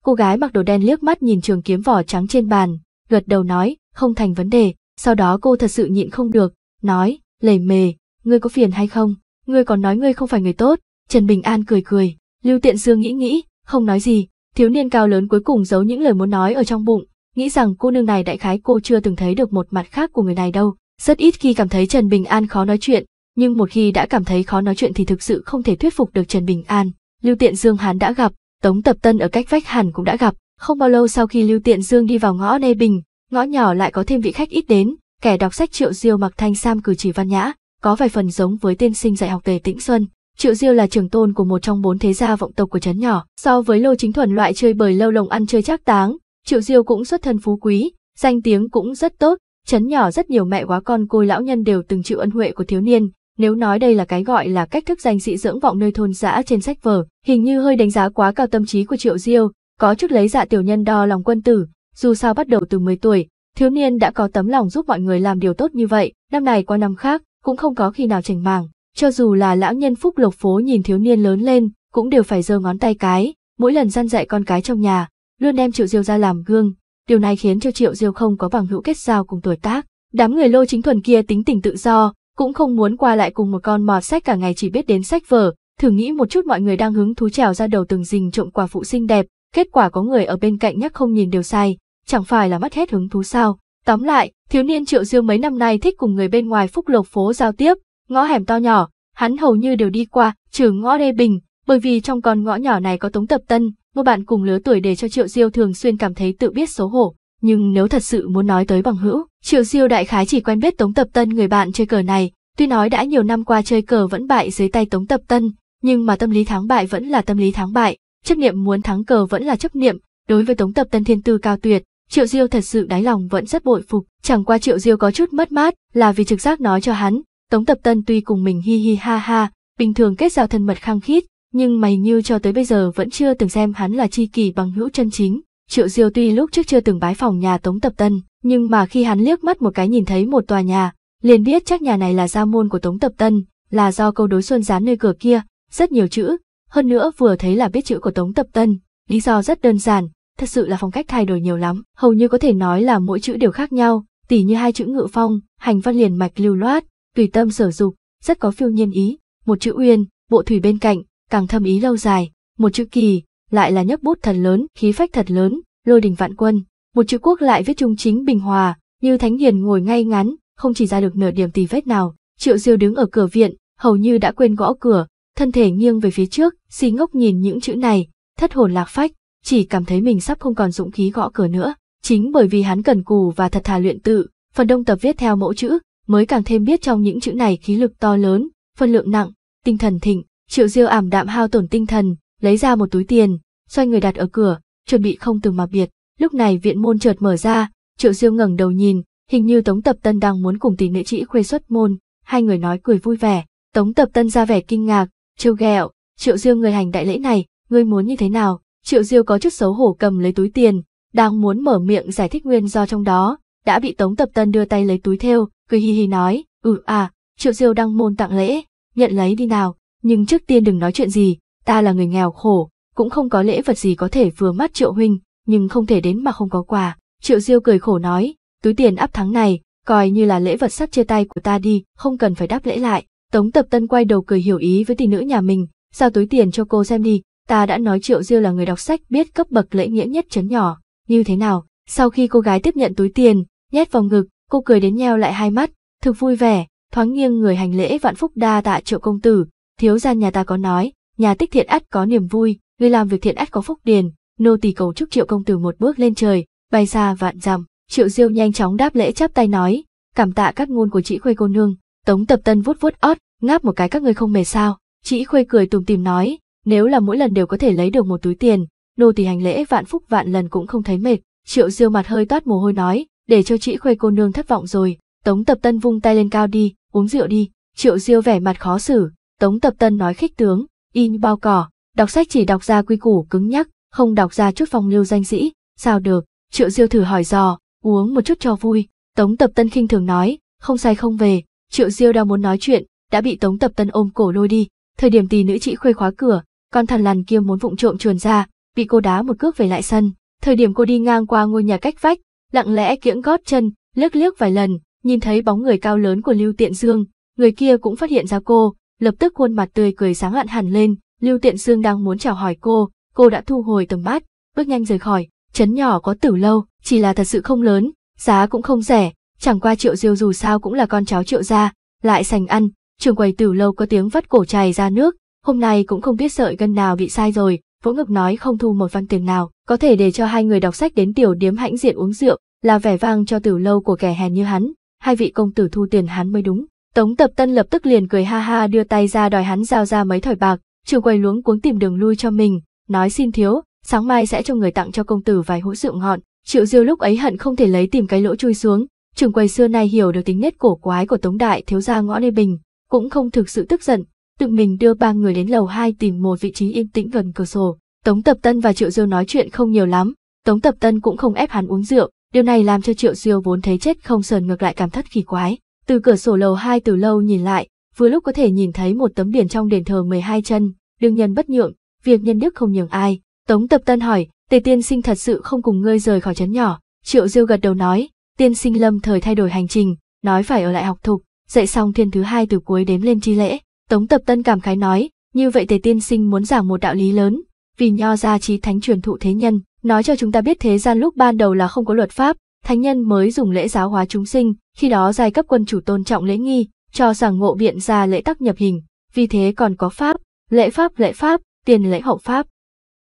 Cô gái mặc đồ đen liếc mắt nhìn trường kiếm vỏ trắng trên bàn, gật đầu nói, không thành vấn đề, sau đó cô thật sự nhịn không được, nói, lầy mề, ngươi có phiền hay không, ngươi còn nói ngươi không phải người tốt, Trần Bình An cười cười, Lưu Tiện Dương nghĩ nghĩ, không nói gì, thiếu niên cao lớn cuối cùng giấu những lời muốn nói ở trong bụng, nghĩ rằng cô nương này đại khái cô chưa từng thấy được một mặt khác của người này đâu, rất ít khi cảm thấy Trần Bình An khó nói chuyện, nhưng một khi đã cảm thấy khó nói chuyện thì thực sự không thể thuyết phục được Trần Bình An. Lưu Tiện Dương hắn đã gặp, Tống Tập Tân ở cách vách hẳn cũng đã gặp, không bao lâu sau khi Lưu Tiện Dương đi vào ngõ Nê Bình, ngõ nhỏ lại có thêm vị khách ít đến, kẻ đọc sách Triệu Diêu mặc thanh sam cử chỉ văn nhã, có vài phần giống với tên sinh dạy học Tề Tĩnh Xuân. Triệu Diêu là trưởng tôn của một trong bốn thế gia vọng tộc của trấn nhỏ, so với Lô Chính Thuần loại chơi bời lâu lồng ăn chơi chắc táng, Triệu Diêu cũng xuất thân phú quý, danh tiếng cũng rất tốt, trấn nhỏ rất nhiều mẹ quá con côi lão nhân đều từng chịu ân huệ của thiếu niên, nếu nói đây là cái gọi là cách thức danh dị dưỡng vọng nơi thôn dã trên sách vở, hình như hơi đánh giá quá cao tâm trí của Triệu Diêu, có chút lấy dạ tiểu nhân đo lòng quân tử, dù sao bắt đầu từ 10 tuổi, thiếu niên đã có tấm lòng giúp mọi người làm điều tốt như vậy, năm này qua năm khác, cũng không có khi nào chảnh màng, cho dù là lão nhân phúc lộc phố nhìn thiếu niên lớn lên, cũng đều phải giơ ngón tay cái, mỗi lần gian dạy con cái trong nhà, luôn đem Triệu Diêu ra làm gương, điều này khiến cho Triệu Diêu không có bằng hữu kết giao cùng tuổi tác. Đám người lô chính thuần kia tính tình tự do, cũng không muốn qua lại cùng một con mọt sách cả ngày chỉ biết đến sách vở, thử nghĩ một chút mọi người đang hứng thú trèo ra đầu từng rình trộm quả phụ xinh đẹp, kết quả có người ở bên cạnh nhắc không nhìn đều sai, chẳng phải là mất hết hứng thú sao. Tóm lại, thiếu niên triệu diêu mấy năm nay thích cùng người bên ngoài phúc lộc phố giao tiếp, ngõ hẻm to nhỏ, hắn hầu như đều đi qua, trừ ngõ đê bình, bởi vì trong con ngõ nhỏ này có tống tập tân, một bạn cùng lứa tuổi để cho triệu diêu thường xuyên cảm thấy tự biết xấu hổ. Nhưng nếu thật sự muốn nói tới bằng hữu, Triệu Diêu đại khái chỉ quen biết Tống Tập Tân người bạn chơi cờ này, tuy nói đã nhiều năm qua chơi cờ vẫn bại dưới tay Tống Tập Tân, nhưng mà tâm lý thắng bại vẫn là tâm lý thắng bại, chấp niệm muốn thắng cờ vẫn là chấp niệm, đối với Tống Tập Tân thiên tư cao tuyệt, Triệu Diêu thật sự đáy lòng vẫn rất bội phục, chẳng qua Triệu Diêu có chút mất mát, là vì trực giác nói cho hắn, Tống Tập Tân tuy cùng mình hi hi ha ha, bình thường kết giao thân mật khăng khít, nhưng mày như cho tới bây giờ vẫn chưa từng xem hắn là chi kỷ bằng hữu chân chính, Triệu Diêu tuy lúc trước chưa từng bái phòng nhà Tống Tập Tân, nhưng mà khi hắn liếc mắt một cái nhìn thấy một tòa nhà, liền biết chắc nhà này là gia môn của Tống Tập Tân, là do câu đối xuân dán nơi cửa kia, rất nhiều chữ, hơn nữa vừa thấy là biết chữ của Tống Tập Tân, lý do rất đơn giản, thật sự là phong cách thay đổi nhiều lắm, hầu như có thể nói là mỗi chữ đều khác nhau, tỉ như hai chữ ngự phong, hành văn liền mạch lưu loát, tùy tâm sở dục, rất có phiêu nhiên ý, một chữ uyên, bộ thủy bên cạnh, càng thâm ý lâu dài, một chữ kỳ, lại là nhấc bút thật lớn, khí phách thật lớn, lôi đình vạn quân, một chữ quốc lại viết trung chính bình hòa, như thánh hiền ngồi ngay ngắn, không chỉ ra được nửa điểm tì vết nào. Triệu Diêu đứng ở cửa viện, hầu như đã quên gõ cửa, thân thể nghiêng về phía trước, si ngốc nhìn những chữ này, thất hồn lạc phách, chỉ cảm thấy mình sắp không còn dũng khí gõ cửa nữa. Chính bởi vì hắn cần cù và thật thà luyện tự, phần đông tập viết theo mẫu chữ, mới càng thêm biết trong những chữ này khí lực to lớn, phân lượng nặng, tinh thần thịnh. Triệu Diêu ảm đạm hao tổn tinh thần, lấy ra một túi tiền, xoay người đặt ở cửa, chuẩn bị không từ mà biệt. Lúc này viện môn chợt mở ra, Triệu Diêu ngẩng đầu nhìn, hình như Tống Tập Tân đang muốn cùng tỷ nữ trĩ khuê xuất môn, hai người nói cười vui vẻ. Tống Tập Tân ra vẻ kinh ngạc, trêu ghẹo, Triệu Diêu người hành đại lễ này, ngươi muốn như thế nào? Triệu Diêu có chút xấu hổ cầm lấy túi tiền, đang muốn mở miệng giải thích nguyên do trong đó, đã bị Tống Tập Tân đưa tay lấy túi theo, cười hi hi nói, ừ à, Triệu Diêu đang môn tặng lễ, nhận lấy đi nào, nhưng trước tiên đừng nói chuyện gì, ta là người nghèo khổ, cũng không có lễ vật gì có thể vừa mắt Triệu Huynh, nhưng không thể đến mà không có quà. Triệu Diêu cười khổ nói, túi tiền áp thắng này, coi như là lễ vật sắp chia tay của ta đi, không cần phải đáp lễ lại. Tống Tập Tân quay đầu cười hiểu ý với tỷ nữ nhà mình, giao túi tiền cho cô xem đi, ta đã nói Triệu Diêu là người đọc sách biết cấp bậc lễ nghĩa nhất chấn nhỏ, như thế nào. Sau khi cô gái tiếp nhận túi tiền, nhét vào ngực, cô cười đến nheo lại hai mắt, thực vui vẻ, thoáng nghiêng người hành lễ vạn phúc đa tạ Triệu công tử, thiếu gia nhà ta có nói, nhà tích thiện ắt có niềm vui, người làm việc thiện ắt có phúc điền, nô tỳ cầu chúc Triệu công tử một bước lên trời, bay xa vạn dặm. Triệu Diêu nhanh chóng đáp lễ chắp tay nói, cảm tạ các ngôn của chị Khuê cô nương. Tống Tập Tân vuốt vuốt ót, ngáp một cái các ngươi không mệt sao? Chị Khuê cười tùm tìm nói, nếu là mỗi lần đều có thể lấy được một túi tiền, nô tỳ hành lễ vạn phúc vạn lần cũng không thấy mệt. Triệu Diêu mặt hơi toát mồ hôi nói, để cho chị Khuê cô nương thất vọng rồi. Tống Tập Tân vung tay lên cao đi, uống rượu đi. Triệu Diêu vẻ mặt khó xử. Tống Tập Tân nói khích tướng, y như bao cỏ, đọc sách chỉ đọc ra quy củ cứng nhắc, không đọc ra chút phong lưu danh sĩ, sao được? Triệu Diêu thử hỏi dò, uống một chút cho vui. Tống Tập Tân khinh thường nói, không say không về. Triệu Diêu đang muốn nói chuyện, đã bị Tống Tập Tân ôm cổ lôi đi. Thời điểm tỷ nữ chị khuê khóa cửa, con thằn lằn kia muốn vụng trộm chuồn ra, bị cô đá một cước về lại sân. Thời điểm cô đi ngang qua ngôi nhà cách vách, lặng lẽ kiễng gót chân, liếc liếc vài lần, nhìn thấy bóng người cao lớn của Lưu Tiện Dương, người kia cũng phát hiện ra cô, lập tức khuôn mặt tươi cười sáng lạn hẳn lên. Lưu Tiện Dương đang muốn chào hỏi cô, cô đã thu hồi tầm mắt, bước nhanh rời khỏi. Trấn nhỏ có tử lâu, chỉ là thật sự không lớn, giá cũng không rẻ, chẳng qua triệu diêu dù sao cũng là con cháu triệu gia, lại sành ăn, trường quầy tử lâu có tiếng vắt cổ chảy ra nước, hôm nay cũng không biết sợi gân nào bị sai rồi, vỗ ngực nói không thu một văn tiền nào, có thể để cho hai người đọc sách đến tiểu điếm hãnh diện uống rượu, là vẻ vang cho tử lâu của kẻ hèn như hắn, hai vị công tử thu tiền hắn mới đúng. Tống Tập Tân lập tức liền cười ha ha đưa tay ra đòi hắn giao ra mấy thỏi bạc, trường quầy luống cuống tìm đường lui cho mình, nói xin thiếu, sáng mai sẽ cho người tặng cho công tử vài hũ rượu ngọn. Triệu Diêu lúc ấy hận không thể lấy tìm cái lỗ chui xuống, trường quầy xưa nay hiểu được tính nết cổ quái của Tống Đại thiếu gia ngõ Lê Bình, cũng không thực sự tức giận, tự mình đưa ba người đến lầu hai tìm một vị trí yên tĩnh gần cửa sổ. Tống Tập Tân và Triệu Diêu nói chuyện không nhiều lắm, Tống Tập Tân cũng không ép hắn uống rượu, điều này làm cho Triệu Diêu vốn thấy chết không sờn ngược lại cảm thất kỳ quái. Từ cửa sổ lầu hai từ lâu nhìn lại, vừa lúc có thể nhìn thấy một tấm biển trong đền thờ 12 chân, đương nhân bất nhượng, việc nhân đức không nhường ai. Tống Tập Tân hỏi, Tề tiên sinh thật sự không cùng ngươi rời khỏi trấn nhỏ. Triệu Diêu gật đầu nói, tiên sinh lâm thời thay đổi hành trình, nói phải ở lại học thục, dạy xong thiên thứ hai từ cuối đếm lên chi lễ. Tống Tập Tân cảm khái nói, như vậy Tề tiên sinh muốn giảng một đạo lý lớn, vì nho gia trí thánh truyền thụ thế nhân, nói cho chúng ta biết thế gian lúc ban đầu là không có luật pháp, thánh nhân mới dùng lễ giáo hóa chúng sinh, khi đó giai cấp quân chủ tôn trọng lễ nghi, cho rằng ngộ biện ra lễ tắc nhập hình, vì thế còn có pháp, lễ pháp lễ pháp, tiền lễ hậu pháp.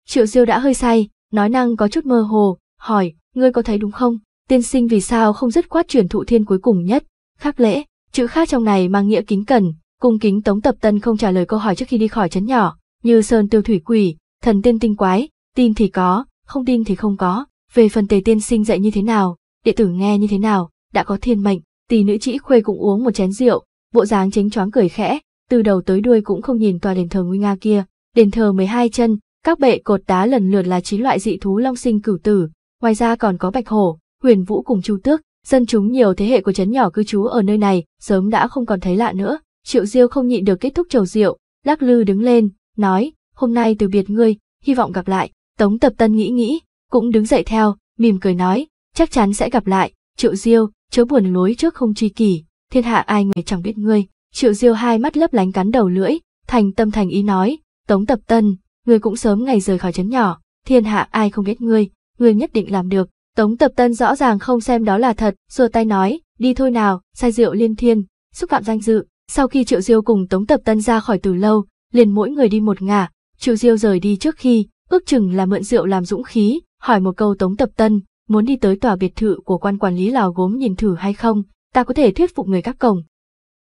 Triệu Diêu đã hơi say, nói năng có chút mơ hồ, hỏi, ngươi có thấy đúng không? Tiên sinh vì sao không dứt khoát truyền thụ thiên cuối cùng nhất, khác lễ, chữ khác trong này mang nghĩa kính cẩn, cung kính Tống Tập Tân không trả lời câu hỏi trước khi đi khỏi trấn nhỏ, như sơn tiêu thủy quỷ, thần tiên tinh quái, tin thì có, không tin thì không có, về phần tề tiên sinh dạy như thế nào, đệ tử nghe như thế nào, đã có thiên mệnh, tỷ nữ chỉ khuê cũng uống một chén rượu, bộ dáng chính choáng cười khẽ, từ đầu tới đuôi cũng không nhìn tòa đền thờ nguy nga kia, đền thờ 12 chân, các bệ cột đá lần lượt là chín loại dị thú long sinh cửu tử, ngoài ra còn có bạch hổ, huyền vũ cùng chu tước, dân chúng nhiều thế hệ của trấn nhỏ cư trú ở nơi này, sớm đã không còn thấy lạ nữa. Triệu Diêu không nhịn được kết thúc chầu rượu, lắc lư đứng lên, nói, hôm nay từ biệt ngươi, hy vọng gặp lại. Tống Tập Tân nghĩ nghĩ, cũng đứng dậy theo, mỉm cười nói, chắc chắn sẽ gặp lại, triệu diêu, chớ buồn lối trước không tri kỷ, thiên hạ ai người chẳng biết ngươi, triệu diêu hai mắt lấp lánh cắn đầu lưỡi, thành tâm thành ý nói, tống tập tân, ngươi cũng sớm ngày rời khỏi trấn nhỏ, thiên hạ ai không biết ngươi, ngươi nhất định làm được, tống tập tân rõ ràng không xem đó là thật, xua tay nói, đi thôi nào, say rượu liên thiên, xúc phạm danh dự, sau khi triệu diêu cùng tống tập tân ra khỏi từ lâu, liền mỗi người đi một ngả, triệu diêu rời đi trước khi, ước chừng là mượn rượu làm dũng khí, hỏi một câu tống tập tân, muốn đi tới tòa biệt thự của quan quản lý lò gốm nhìn thử hay không, ta có thể thuyết phục người các cổng.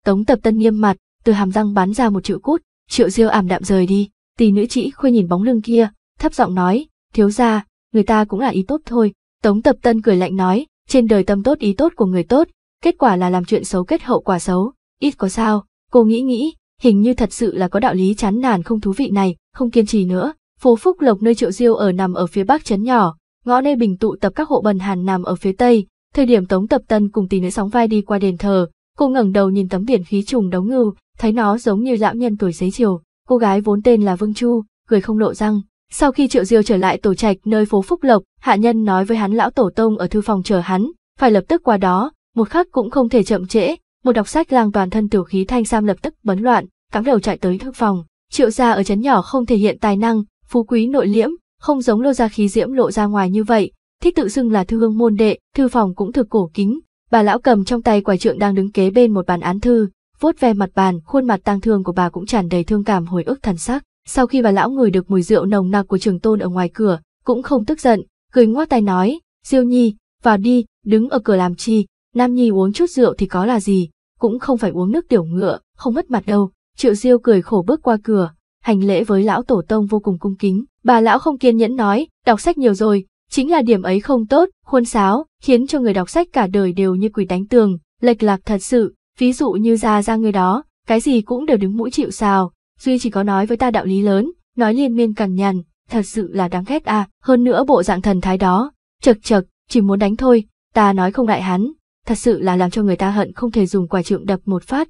Tống tập tân nghiêm mặt, từ hàm răng bắn ra một chữ cút, triệu diêu ảm đạm rời đi, tỷ nữ chỉ khuê nhìn bóng lưng kia, thấp giọng nói, thiếu gia, người ta cũng là ý tốt thôi. Tống tập tân cười lạnh nói, trên đời tâm tốt ý tốt của người tốt, kết quả là làm chuyện xấu kết hậu quả xấu, ít có sao, cô nghĩ nghĩ, hình như thật sự là có đạo lý chán nản không thú vị này, không kiên trì nữa. Phố Phúc Lộc nơi Triệu Diêu ở nằm ở phía bắc trấn nhỏ, ngõ nơi bình tụ tập các hộ bần hàn nằm ở phía tây. Thời điểm Tống Tập Tân cùng tỷ nữ sóng vai đi qua đền thờ, cô ngẩng đầu nhìn tấm biển khí trùng đấu ngưu, thấy nó giống như lão nhân tuổi giấy chiều. Cô gái vốn tên là Vương Chu, cười không lộ răng. Sau khi Triệu Diêu trở lại tổ trạch nơi phố Phúc Lộc, hạ nhân nói với hắn lão tổ tông ở thư phòng chờ hắn, phải lập tức qua đó, một khắc cũng không thể chậm trễ. Một đọc sách lang toàn thân tiểu khí thanh sam lập tức bấn loạn, cắm đầu chạy tới thư phòng. Triệu gia ở chấn nhỏ không thể hiện tài năng, phú quý nội liễm, không giống lô gia khí diễm lộ ra ngoài như vậy, thích tự xưng là thư hương môn đệ, thư phòng cũng thực cổ kính. Bà lão cầm trong tay quả trượng đang đứng kế bên một bàn án thư, vuốt ve mặt bàn, khuôn mặt tang thương của bà cũng tràn đầy thương cảm hồi ức thần sắc. Sau khi bà lão ngửi được mùi rượu nồng nặc của trường tôn ở ngoài cửa, cũng không tức giận, cười ngoác tay nói, Diêu Nhi, vào đi, đứng ở cửa làm chi, Nam Nhi uống chút rượu thì có là gì, cũng không phải uống nước tiểu ngựa, không mất mặt đâu. Triệu Diêu cười khổ bước qua cửa, hành lễ với lão tổ tông vô cùng cung kính. Bà lão không kiên nhẫn nói, đọc sách nhiều rồi, chính là điểm ấy không tốt, khuôn sáo, khiến cho người đọc sách cả đời đều như quỷ đánh tường, lệch lạc thật sự, ví dụ như ra ra người đó, cái gì cũng đều đứng mũi chịu sào, duy chỉ có nói với ta đạo lý lớn, nói liên miên cằn nhằn, thật sự là đáng ghét à, hơn nữa bộ dạng thần thái đó, chật chật, chỉ muốn đánh thôi, ta nói không đại hắn, thật sự là làm cho người ta hận không thể dùng quả trượng đập một phát.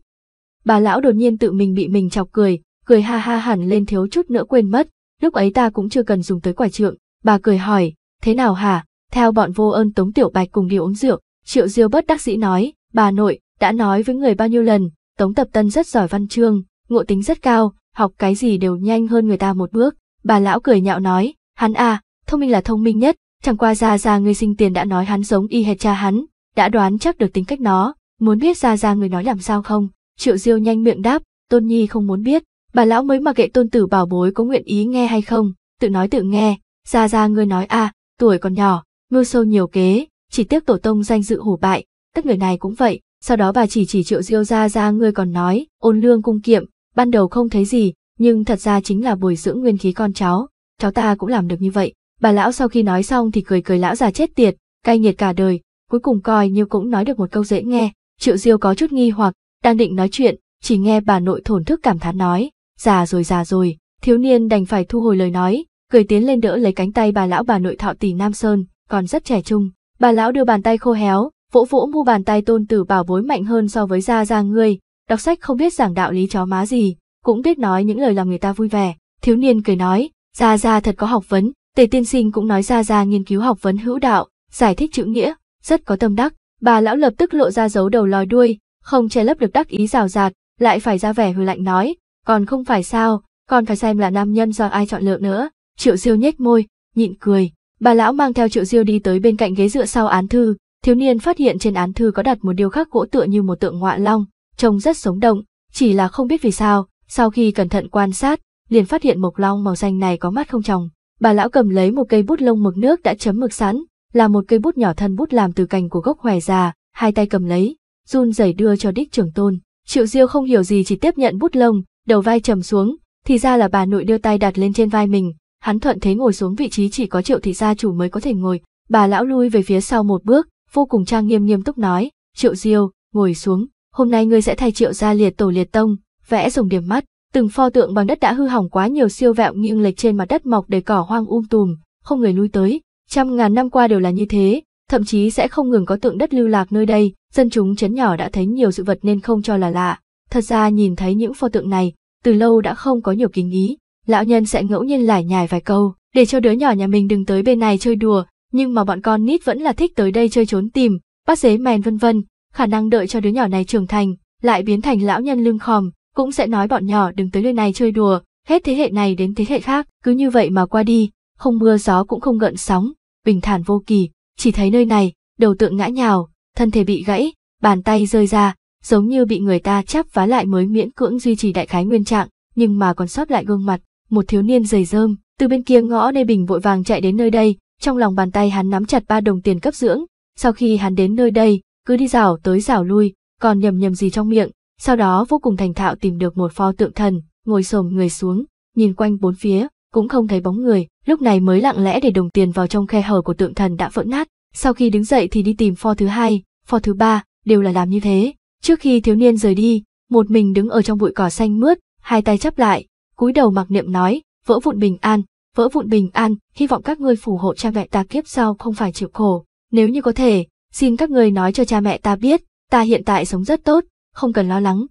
Bà lão đột nhiên tự mình bị mình chọc cười, cười ha ha hẳn lên thiếu chút nữa quên mất, lúc ấy ta cũng chưa cần dùng tới quả trượng, bà cười hỏi, thế nào hả, theo bọn vô ơn tống tiểu bạch cùng đi uống rượu, triệu diêu bất đắc dĩ nói, bà nội, đã nói với người bao nhiêu lần, tống tập tân rất giỏi văn chương, ngộ tính rất cao, học cái gì đều nhanh hơn người ta một bước, bà lão cười nhạo nói, hắn à, thông minh là thông minh nhất, chẳng qua ra ra người sinh tiền đã nói hắn giống y hệt cha hắn, đã đoán chắc được tính cách nó, muốn biết ra ra người nói làm sao không, triệu diêu nhanh miệng đáp, tôn nhi không muốn biết, bà lão mới mà kệ tôn tử bảo bối có nguyện ý nghe hay không, tự nói tự nghe, ra ra người nói à, tuổi còn nhỏ, mưu sâu nhiều kế, chỉ tiếc tổ tông danh dự hủ bại, tất người này cũng vậy, sau đó bà chỉ chỉ triệu diêu ra ra ngươi còn nói, ôn lương cung kiệm, ban đầu không thấy gì, nhưng thật ra chính là bồi dưỡng nguyên khí con cháu, cháu ta cũng làm được như vậy. Bà lão sau khi nói xong thì cười cười lão già chết tiệt, cay nghiệt cả đời, cuối cùng coi như cũng nói được một câu dễ nghe. Triệu Diêu có chút nghi hoặc, đang định nói chuyện, chỉ nghe bà nội thổn thức cảm thán nói, già rồi già rồi, thiếu niên đành phải thu hồi lời nói, cười tiến lên đỡ lấy cánh tay bà lão bà nội thọ tỷ Nam Sơn, còn rất trẻ trung. Bà lão đưa bàn tay khô héo, vỗ vỗ mu bàn tay tôn tử bảo bối mạnh hơn so với gia gia ngươi, đọc sách không biết giảng đạo lý chó má gì, cũng biết nói những lời làm người ta vui vẻ. Thiếu niên cười nói, gia gia thật có học vấn, tề tiên sinh cũng nói gia gia nghiên cứu học vấn hữu đạo, giải thích chữ nghĩa, rất có tâm đắc. Bà lão lập tức lộ ra dấu đầu lòi đuôi, không che lấp được đắc ý rào rạt, lại phải ra vẻ hừ lạnh nói, còn không phải sao, còn phải xem là nam nhân do ai chọn lựa nữa. Triệu Diêu nhếch môi, nhịn cười. Bà lão mang theo Triệu Diêu đi tới bên cạnh ghế dựa sau án thư, thiếu niên phát hiện trên án thư có đặt một điêu khắc gỗ tựa như một tượng ngọa long, trông rất sống động, chỉ là không biết vì sao, sau khi cẩn thận quan sát, liền phát hiện mộc long màu xanh này có mắt không tròng. Bà lão cầm lấy một cây bút lông mực nước đã chấm mực sẵn, là một cây bút nhỏ thân bút làm từ cành của gốc hòe già, hai tay cầm lấy, run rẩy đưa cho đích trưởng tôn. Triệu Diêu không hiểu gì chỉ tiếp nhận bút lông, đầu vai trầm xuống, thì ra là bà nội đưa tay đặt lên trên vai mình, hắn thuận thế ngồi xuống vị trí chỉ có Triệu thị gia chủ mới có thể ngồi. Bà lão lui về phía sau một bước, vô cùng trang nghiêm nghiêm túc nói, Triệu Diêu, ngồi xuống, hôm nay ngươi sẽ thay Triệu gia liệt tổ liệt tông, vẽ dùng điểm mắt, từng pho tượng bằng đất đã hư hỏng quá nhiều siêu vẹo nghiêng lệch trên mặt đất mọc đầy cỏ hoang um tùm, không người lui tới, trăm ngàn năm qua đều là như thế, thậm chí sẽ không ngừng có tượng đất lưu lạc nơi đây, dân chúng chấn nhỏ đã thấy nhiều sự vật nên không cho là lạ. Thật ra nhìn thấy những pho tượng này, từ lâu đã không có nhiều kính ý, lão nhân sẽ ngẫu nhiên lải nhải vài câu, để cho đứa nhỏ nhà mình đừng tới bên này chơi đùa, nhưng mà bọn con nít vẫn là thích tới đây chơi trốn tìm, bắt dế mèn vân vân, khả năng đợi cho đứa nhỏ này trưởng thành, lại biến thành lão nhân lưng khòm, cũng sẽ nói bọn nhỏ đừng tới nơi này chơi đùa, hết thế hệ này đến thế hệ khác, cứ như vậy mà qua đi, không mưa gió cũng không gợn sóng, bình thản vô kỳ, chỉ thấy nơi này, đầu tượng ngã nhào, thân thể bị gãy, bàn tay rơi ra, giống như bị người ta chắp vá lại mới miễn cưỡng duy trì đại khái nguyên trạng, nhưng mà còn sót lại gương mặt, một thiếu niên dày rơm, từ bên kia ngõ nơi Bình vội vàng chạy đến nơi đây, trong lòng bàn tay hắn nắm chặt ba đồng tiền cấp dưỡng, sau khi hắn đến nơi đây, cứ đi rảo tới rảo lui, còn nhầm nhầm gì trong miệng, sau đó vô cùng thành thạo tìm được một pho tượng thần, ngồi xổm người xuống, nhìn quanh bốn phía, cũng không thấy bóng người, lúc này mới lặng lẽ để đồng tiền vào trong khe hở của tượng thần đã vỡ nát, sau khi đứng dậy thì đi tìm pho thứ hai, pho thứ ba, đều là làm như thế. Trước khi thiếu niên rời đi, một mình đứng ở trong bụi cỏ xanh mướt, hai tay chắp lại, cúi đầu mặc niệm nói, vỡ vụn bình an, vỡ vụn bình an, hy vọng các ngươi phù hộ cha mẹ ta kiếp sau không phải chịu khổ. Nếu như có thể, xin các ngươi nói cho cha mẹ ta biết, ta hiện tại sống rất tốt, không cần lo lắng.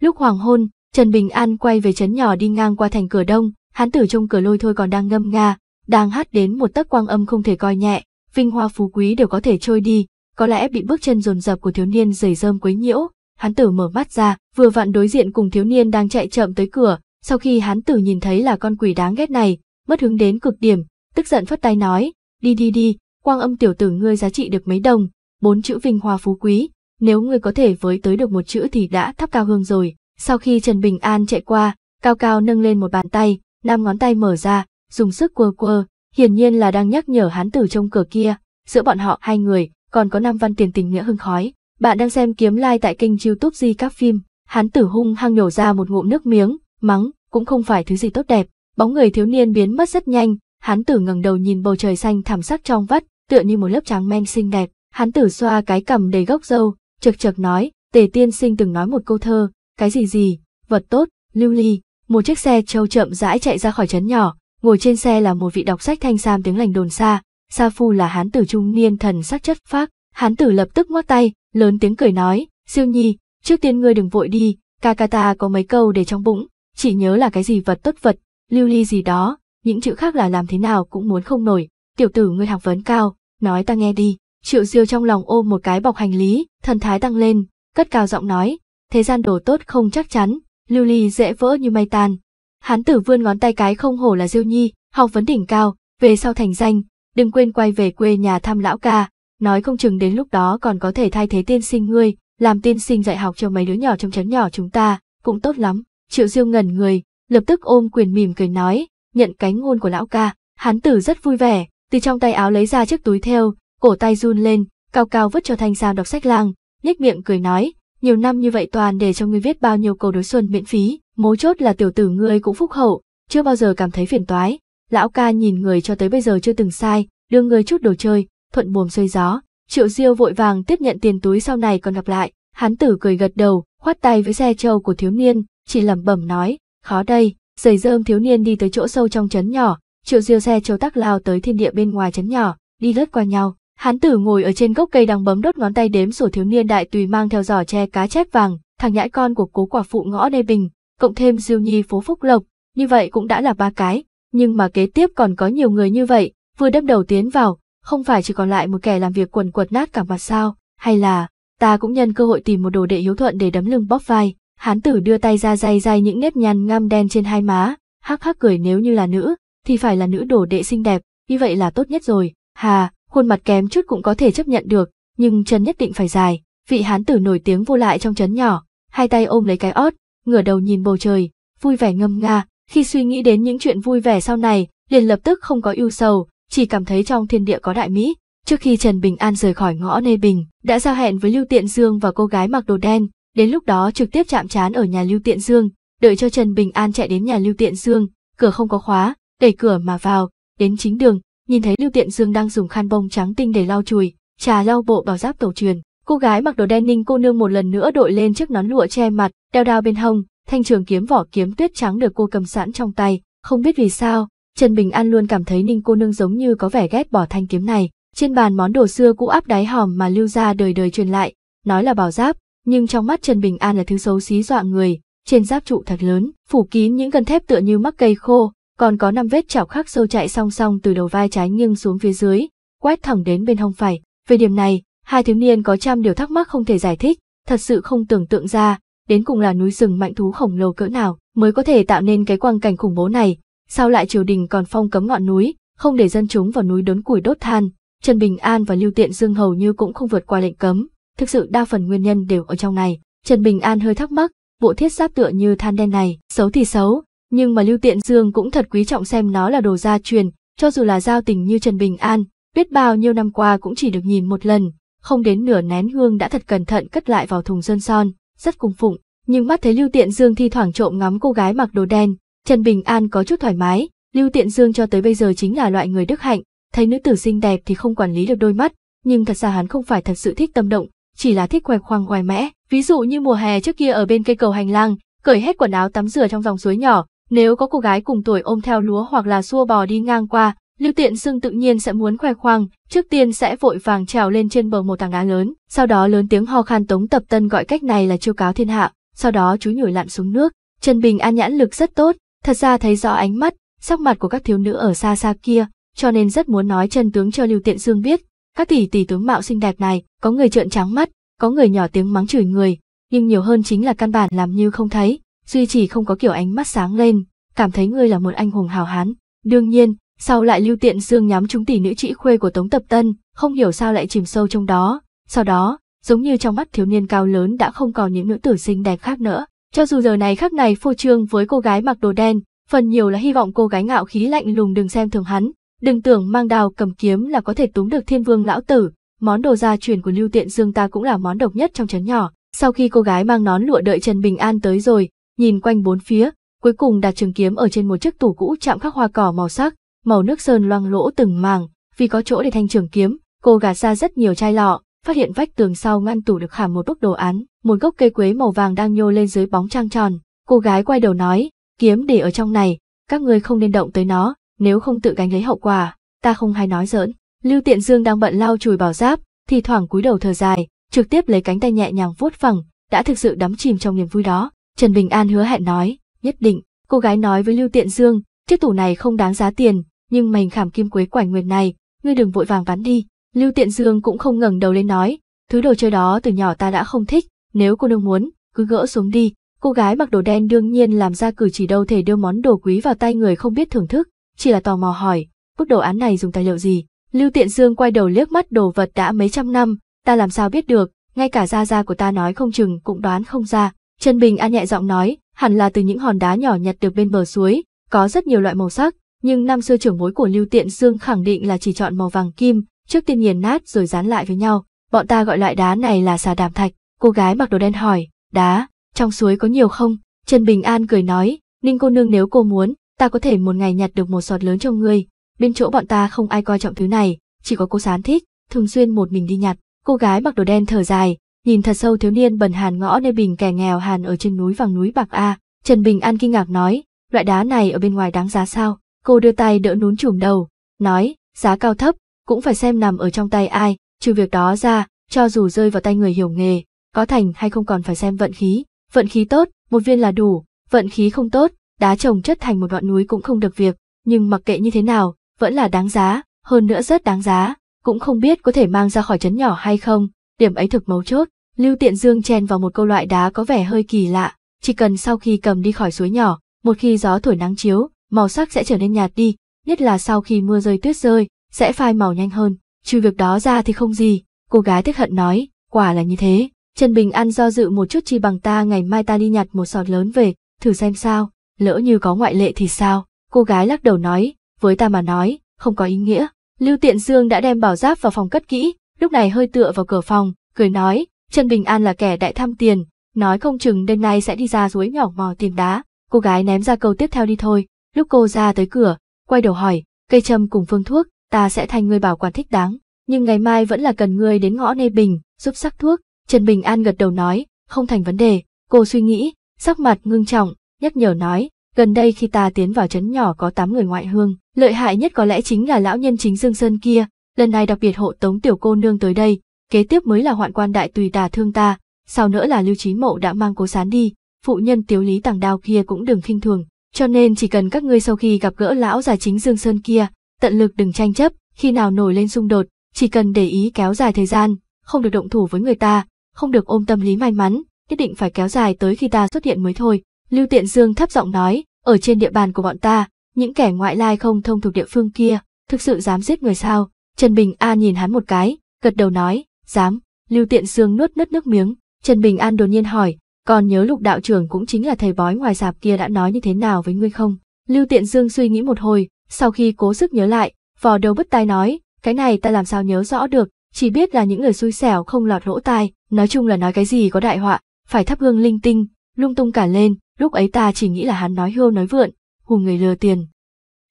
Lúc hoàng hôn, Trần Bình An quay về trấn nhỏ đi ngang qua thành cửa đông, Hán tử trong cửa lôi thôi còn đang ngâm nga, đang hát đến một tấc quang âm không thể coi nhẹ, vinh hoa phú quý đều có thể trôi đi, có lẽ bị bước chân dồn dập của thiếu niên giày rơm quấy nhiễu, Hán tử mở mắt ra, vừa vặn đối diện cùng thiếu niên đang chạy chậm tới cửa, sau khi Hán tử nhìn thấy là con quỷ đáng ghét này, mất hứng đến cực điểm, tức giận phất tay nói, đi đi đi, quang âm tiểu tử ngươi giá trị được mấy đồng, bốn chữ vinh hoa phú quý, nếu ngươi có thể với tới được một chữ thì đã thắp cao hương rồi. Sau khi Trần Bình An chạy qua, cao cao nâng lên một bàn tay, năm ngón tay mở ra, dùng sức quơ quơ, hiển nhiên là đang nhắc nhở hắn tử trong cửa kia, giữa bọn họ hai người, còn có năm văn tiền tình nghĩa hưng khói. Bạn đang xem kiếm like tại kênh youtube Di các phim, hắn tử hung hăng nhổ ra một ngụm nước miếng, mắng, cũng không phải thứ gì tốt đẹp. Bóng người thiếu niên biến mất rất nhanh, hắn tử ngẩng đầu nhìn bầu trời xanh thảm sắc trong vắt, tựa như một lớp trắng men xinh đẹp. Hắn tử xoa cái cầm đầy gốc râu, chật chật nói, tề tiên sinh từng nói một câu thơ, cái gì gì, vật tốt, lưu ly. Một chiếc xe trâu chậm rãi chạy ra khỏi trấn nhỏ, ngồi trên xe là một vị đọc sách thanh sam tiếng lành đồn xa, Sa Phu là hán tử trung niên thần sắc chất phác, hán tử lập tức ngoắc tay, lớn tiếng cười nói, siêu nhi, trước tiên ngươi đừng vội đi, ca ca ta có mấy câu để trong bụng, chỉ nhớ là cái gì vật tốt vật, lưu ly gì đó, những chữ khác là làm thế nào cũng muốn không nổi, tiểu tử ngươi học vấn cao, nói ta nghe đi. Triệu Diêu trong lòng ôm một cái bọc hành lý, thần thái tăng lên, cất cao giọng nói, thế gian đồ tốt không chắc chắn, lưu ly dễ vỡ như mây tan. Hán tử vươn ngón tay cái không hổ là Diêu Nhi, học vấn đỉnh cao, về sau thành danh, đừng quên quay về quê nhà thăm lão ca, nói không chừng đến lúc đó còn có thể thay thế tiên sinh ngươi, làm tiên sinh dạy học cho mấy đứa nhỏ trong trấn nhỏ chúng ta, cũng tốt lắm. Triệu Diêu ngẩn người, lập tức ôm quyền mỉm cười nói, nhận cánh ngôn của lão ca, hán tử rất vui vẻ, từ trong tay áo lấy ra chiếc túi theo, cổ tay run lên, cao cao vứt cho thanh sam đọc sách lang, nhếch miệng cười nói, nhiều năm như vậy toàn để cho ngươi viết bao nhiêu câu đối xuân miễn phí, mấu chốt là tiểu tử ngươi cũng phúc hậu, chưa bao giờ cảm thấy phiền toái. Lão ca nhìn người cho tới bây giờ chưa từng sai, đưa người chút đồ chơi, thuận buồm xuôi gió. Triệu Diêu vội vàng tiếp nhận tiền túi sau này còn gặp lại, hắn tử cười gật đầu, khoát tay với xe trâu của thiếu niên, chỉ lẩm bẩm nói, khó đây, giày rơm thiếu niên đi tới chỗ sâu trong trấn nhỏ, Triệu Diêu xe trâu tắc lao tới thiên địa bên ngoài trấn nhỏ, đi lướt qua nhau, Hán tử ngồi ở trên gốc cây đang bấm đốt ngón tay đếm sổ thiếu niên đại tùy mang theo giỏ che cá chép vàng, thằng nhãi con của cố quả phụ ngõ Đê Bình, cộng thêm Diêu Nhi phố Phúc Lộc, như vậy cũng đã là ba cái, nhưng mà kế tiếp còn có nhiều người như vậy, vừa đâm đầu tiến vào, không phải chỉ còn lại một kẻ làm việc quần quật nát cả mặt sao, hay là, ta cũng nhân cơ hội tìm một đồ đệ hiếu thuận để đấm lưng bóp vai, hán tử đưa tay ra day day những nếp nhăn ngăm đen trên hai má, hắc hắc cười nếu như là nữ, thì phải là nữ đồ đệ xinh đẹp, như vậy là tốt nhất rồi, hà, khuôn mặt kém chút cũng có thể chấp nhận được, nhưng chân nhất định phải dài. Vị hán tử nổi tiếng vô lại trong trấn nhỏ, hai tay ôm lấy cái ót, ngửa đầu nhìn bầu trời, vui vẻ ngâm nga. Khi suy nghĩ đến những chuyện vui vẻ sau này, liền lập tức không có ưu sầu, chỉ cảm thấy trong thiên địa có đại mỹ. Trước khi Trần Bình An rời khỏi ngõ Nê Bình, đã giao hẹn với Lưu Tiện Dương và cô gái mặc đồ đen, đến lúc đó trực tiếp chạm trán ở nhà Lưu Tiện Dương, đợi cho Trần Bình An chạy đến nhà Lưu Tiện Dương, cửa không có khóa, đẩy cửa mà vào, đến chính đường, nhìn thấy Lưu Tiện Dương đang dùng khăn bông trắng tinh để lau chùi, trà lau bộ bảo giáp tổ truyền. Cô gái mặc đồ đen ninh cô nương một lần nữa đội lên chiếc nón lụa che mặt, đeo đao bên hông, thanh trường kiếm vỏ kiếm tuyết trắng được cô cầm sẵn trong tay. Không biết vì sao, Trần Bình An luôn cảm thấy ninh cô nương giống như có vẻ ghét bỏ thanh kiếm này. Trên bàn món đồ xưa cũ áp đáy hòm mà lưu ra đời đời truyền lại, nói là bảo giáp, nhưng trong mắt Trần Bình An là thứ xấu xí dọa người, trên giáp trụ thật lớn, phủ kín những gân thép tựa như mắc cây khô, còn có năm vết chảo khắc sâu chạy song song từ đầu vai trái nghiêng xuống phía dưới, quét thẳng đến bên hông phải. Về điểm này, hai thiếu niên có trăm điều thắc mắc không thể giải thích, thật sự không tưởng tượng ra, đến cùng là núi rừng mạnh thú khổng lồ cỡ nào mới có thể tạo nên cái quang cảnh khủng bố này. Sao lại triều đình còn phong cấm ngọn núi, không để dân chúng vào núi đốn củi đốt than, Trần Bình An và Lưu Tiện Dương hầu như cũng không vượt qua lệnh cấm, thực sự đa phần nguyên nhân đều ở trong này. Trần Bình An hơi thắc mắc, bộ thiết giáp tựa như than đen này, xấu thì xấu, nhưng mà Lưu Tiện Dương cũng thật quý trọng xem nó là đồ gia truyền, cho dù là giao tình như Trần Bình An, biết bao nhiêu năm qua cũng chỉ được nhìn một lần, không đến nửa nén hương đã thật cẩn thận cất lại vào thùng sơn son, rất cung phụng, nhưng mắt thấy Lưu Tiện Dương thi thoảng trộm ngắm cô gái mặc đồ đen, Trần Bình An có chút thoải mái, Lưu Tiện Dương cho tới bây giờ chính là loại người đức hạnh, thấy nữ tử xinh đẹp thì không quản lý được đôi mắt, nhưng thật ra hắn không phải thật sự thích tâm động, chỉ là thích khoe khoang ngoài mẽ. Ví dụ như mùa hè trước kia ở bên cây cầu hành lang, cởi hết quần áo tắm rửa trong dòng suối nhỏ, nếu có cô gái cùng tuổi ôm theo lúa hoặc là xua bò đi ngang qua, Lưu Tiện Sưng tự nhiên sẽ muốn khoe khoang, trước tiên sẽ vội vàng trèo lên trên bờ một tảng đá lớn, sau đó lớn tiếng ho khan Tống Tập Tân gọi cách này là chiêu cáo thiên hạ, sau đó chú nhủi lặn xuống nước. Trần Bình An nhãn lực rất tốt, thật ra thấy rõ ánh mắt, sắc mặt của các thiếu nữ ở xa xa kia, cho nên rất muốn nói chân tướng cho Lưu Tiện Sương biết. Các tỷ tỷ tướng mạo xinh đẹp này, có người trợn trắng mắt, có người nhỏ tiếng mắng chửi người, nhưng nhiều hơn chính là căn bản làm như không thấy, duy chỉ không có kiểu ánh mắt sáng lên, cảm thấy ngươi là một anh hùng hào hán. Đương nhiên, sau lại Lưu Tiện Dương nhắm trúng tỷ nữ trĩ khuê của Tống Tập Tân, không hiểu sao lại chìm sâu trong đó. Sau đó, giống như trong mắt thiếu niên cao lớn đã không còn những nữ tử xinh đẹp khác nữa. Cho dù giờ này khắc này phô trương với cô gái mặc đồ đen, phần nhiều là hy vọng cô gái ngạo khí lạnh lùng đừng xem thường hắn, đừng tưởng mang đào cầm kiếm là có thể túm được thiên vương lão tử, món đồ gia truyền của Lưu Tiện Dương ta cũng là món độc nhất trong trấn nhỏ. Sau khi cô gái mang nón lụa đợi Trần Bình An tới rồi, nhìn quanh bốn phía, cuối cùng đặt trường kiếm ở trên một chiếc tủ cũ chạm khắc hoa cỏ màu sắc, màu nước sơn loang lỗ từng màng, vì có chỗ để thanh trường kiếm, cô gạt ra rất nhiều chai lọ, phát hiện vách tường sau ngăn tủ được khảm một bức đồ án, một gốc cây quế màu vàng đang nhô lên dưới bóng trăng tròn. Cô gái quay đầu nói, kiếm để ở trong này, các ngươi không nên động tới nó, nếu không tự gánh lấy hậu quả, ta không hay nói giỡn. Lưu Tiện Dương đang bận lau chùi bảo giáp, thì thoảng cúi đầu thở dài, trực tiếp lấy cánh tay nhẹ nhàng vuốt phẳng, đã thực sự đắm chìm trong niềm vui đó. Trần Bình An hứa hẹn nói, nhất định, cô gái nói với Lưu Tiện Dương, chiếc tủ này không đáng giá tiền, nhưng mảnh khảm kim quế quảnh nguyệt này, ngươi đừng vội vàng bán đi. Lưu Tiện Dương cũng không ngẩng đầu lên nói, thứ đồ chơi đó từ nhỏ ta đã không thích, nếu cô nương muốn, cứ gỡ xuống đi. Cô gái mặc đồ đen đương nhiên làm ra cử chỉ đâu thể đưa món đồ quý vào tay người không biết thưởng thức, chỉ là tò mò hỏi, bức đồ án này dùng tài liệu gì? Lưu Tiện Dương quay đầu liếc mắt đồ vật đã mấy trăm năm, ta làm sao biết được, ngay cả gia gia của ta nói không chừng cũng đoán không ra. Trần Bình An nhẹ giọng nói, hẳn là từ những hòn đá nhỏ nhặt được bên bờ suối, có rất nhiều loại màu sắc, nhưng năm xưa trưởng mối của Lưu Tiện Dương khẳng định là chỉ chọn màu vàng kim, trước tiên nghiền nát rồi dán lại với nhau. Bọn ta gọi loại đá này là xà đàm thạch. Cô gái mặc đồ đen hỏi, đá, trong suối có nhiều không? Trần Bình An cười nói, Ninh cô nương nếu cô muốn, ta có thể một ngày nhặt được một sọt lớn cho ngươi. Bên chỗ bọn ta không ai coi trọng thứ này, chỉ có cô sán thích, thường xuyên một mình đi nhặt. Cô gái mặc đồ đen thở dài, nhìn thật sâu thiếu niên bần hàn ngõ nơi bình kẻ nghèo hàn ở trên núi vàng núi bạc A. Trần Bình An kinh ngạc nói, loại đá này ở bên ngoài đáng giá sao? Cô đưa tay đỡ nún chùm đầu, nói, giá cao thấp, cũng phải xem nằm ở trong tay ai, trừ việc đó ra, cho dù rơi vào tay người hiểu nghề, có thành hay không còn phải xem vận khí. Vận khí tốt, một viên là đủ, vận khí không tốt, đá trồng chất thành một ngọn núi cũng không được việc, nhưng mặc kệ như thế nào, vẫn là đáng giá, hơn nữa rất đáng giá, cũng không biết có thể mang ra khỏi trấn nhỏ hay không, điểm ấy thực mấu chốt. Lưu Tiện Dương chen vào một câu loại đá có vẻ hơi kỳ lạ, chỉ cần sau khi cầm đi khỏi suối nhỏ, một khi gió thổi nắng chiếu, màu sắc sẽ trở nên nhạt đi, nhất là sau khi mưa rơi tuyết rơi, sẽ phai màu nhanh hơn. Trừ việc đó ra thì không gì, cô gái tức hận nói, quả là như thế. Trần Bình An do dự một chút chi bằng ta ngày mai ta đi nhặt một sọt lớn về, thử xem sao, lỡ như có ngoại lệ thì sao. Cô gái lắc đầu nói, với ta mà nói, không có ý nghĩa. Lưu Tiện Dương đã đem bảo giáp vào phòng cất kỹ, lúc này hơi tựa vào cửa phòng, cười nói, Trần Bình An là kẻ đại tham tiền, nói không chừng đêm nay sẽ đi ra suối nhỏ mò tìm đá. Cô gái ném ra câu tiếp theo đi thôi, Lúc cô ra tới cửa, quay đầu hỏi, cây châm cùng phương thuốc, ta sẽ thành người bảo quản thích đáng, nhưng ngày mai vẫn là cần ngươi đến ngõ Nê Bình, giúp sắc thuốc. Trần Bình An gật đầu nói, không thành vấn đề, cô suy nghĩ, sắc mặt ngưng trọng, nhắc nhở nói, gần đây khi ta tiến vào trấn nhỏ có 8 người ngoại hương, lợi hại nhất có lẽ chính là lão nhân chính Dương Sơn kia, lần này đặc biệt hộ tống tiểu cô nương tới đây, kế tiếp mới là hoạn quan đại tùy tà thương ta, sau nữa là lưu trí mộ đã mang cố sán đi, phụ nhân tiếu lý tàng đao kia cũng đừng khinh thường, cho nên chỉ cần các ngươi sau khi gặp gỡ lão già chính Dương Sơn kia, tận lực đừng tranh chấp, khi nào nổi lên xung đột, chỉ cần để ý kéo dài thời gian, không được động thủ với người ta, không được ôm tâm lý may mắn, nhất định phải kéo dài tới khi ta xuất hiện mới thôi. Lưu Tiện Dương thấp giọng nói, ở trên địa bàn của bọn ta, những kẻ ngoại lai không thông thuộc địa phương kia, thực sự dám giết người sao? Trần Bình An nhìn hắn một cái, gật đầu nói, dám. Lưu Tiện Dương nuốt nứt nước miếng, Trần Bình An đột nhiên hỏi, còn nhớ lục đạo trưởng cũng chính là thầy bói ngoài sạp kia đã nói như thế nào với ngươi không? Lưu Tiện Dương suy nghĩ một hồi, sau khi cố sức nhớ lại, vò đầu bứt tai nói, cái này ta làm sao nhớ rõ được, chỉ biết là những lời xui xẻo không lọt lỗ tai, nói chung là nói cái gì có đại họa, phải thắp hương linh tinh, lung tung cả lên, lúc ấy ta chỉ nghĩ là hắn nói hưu nói vượn, hù người lừa tiền.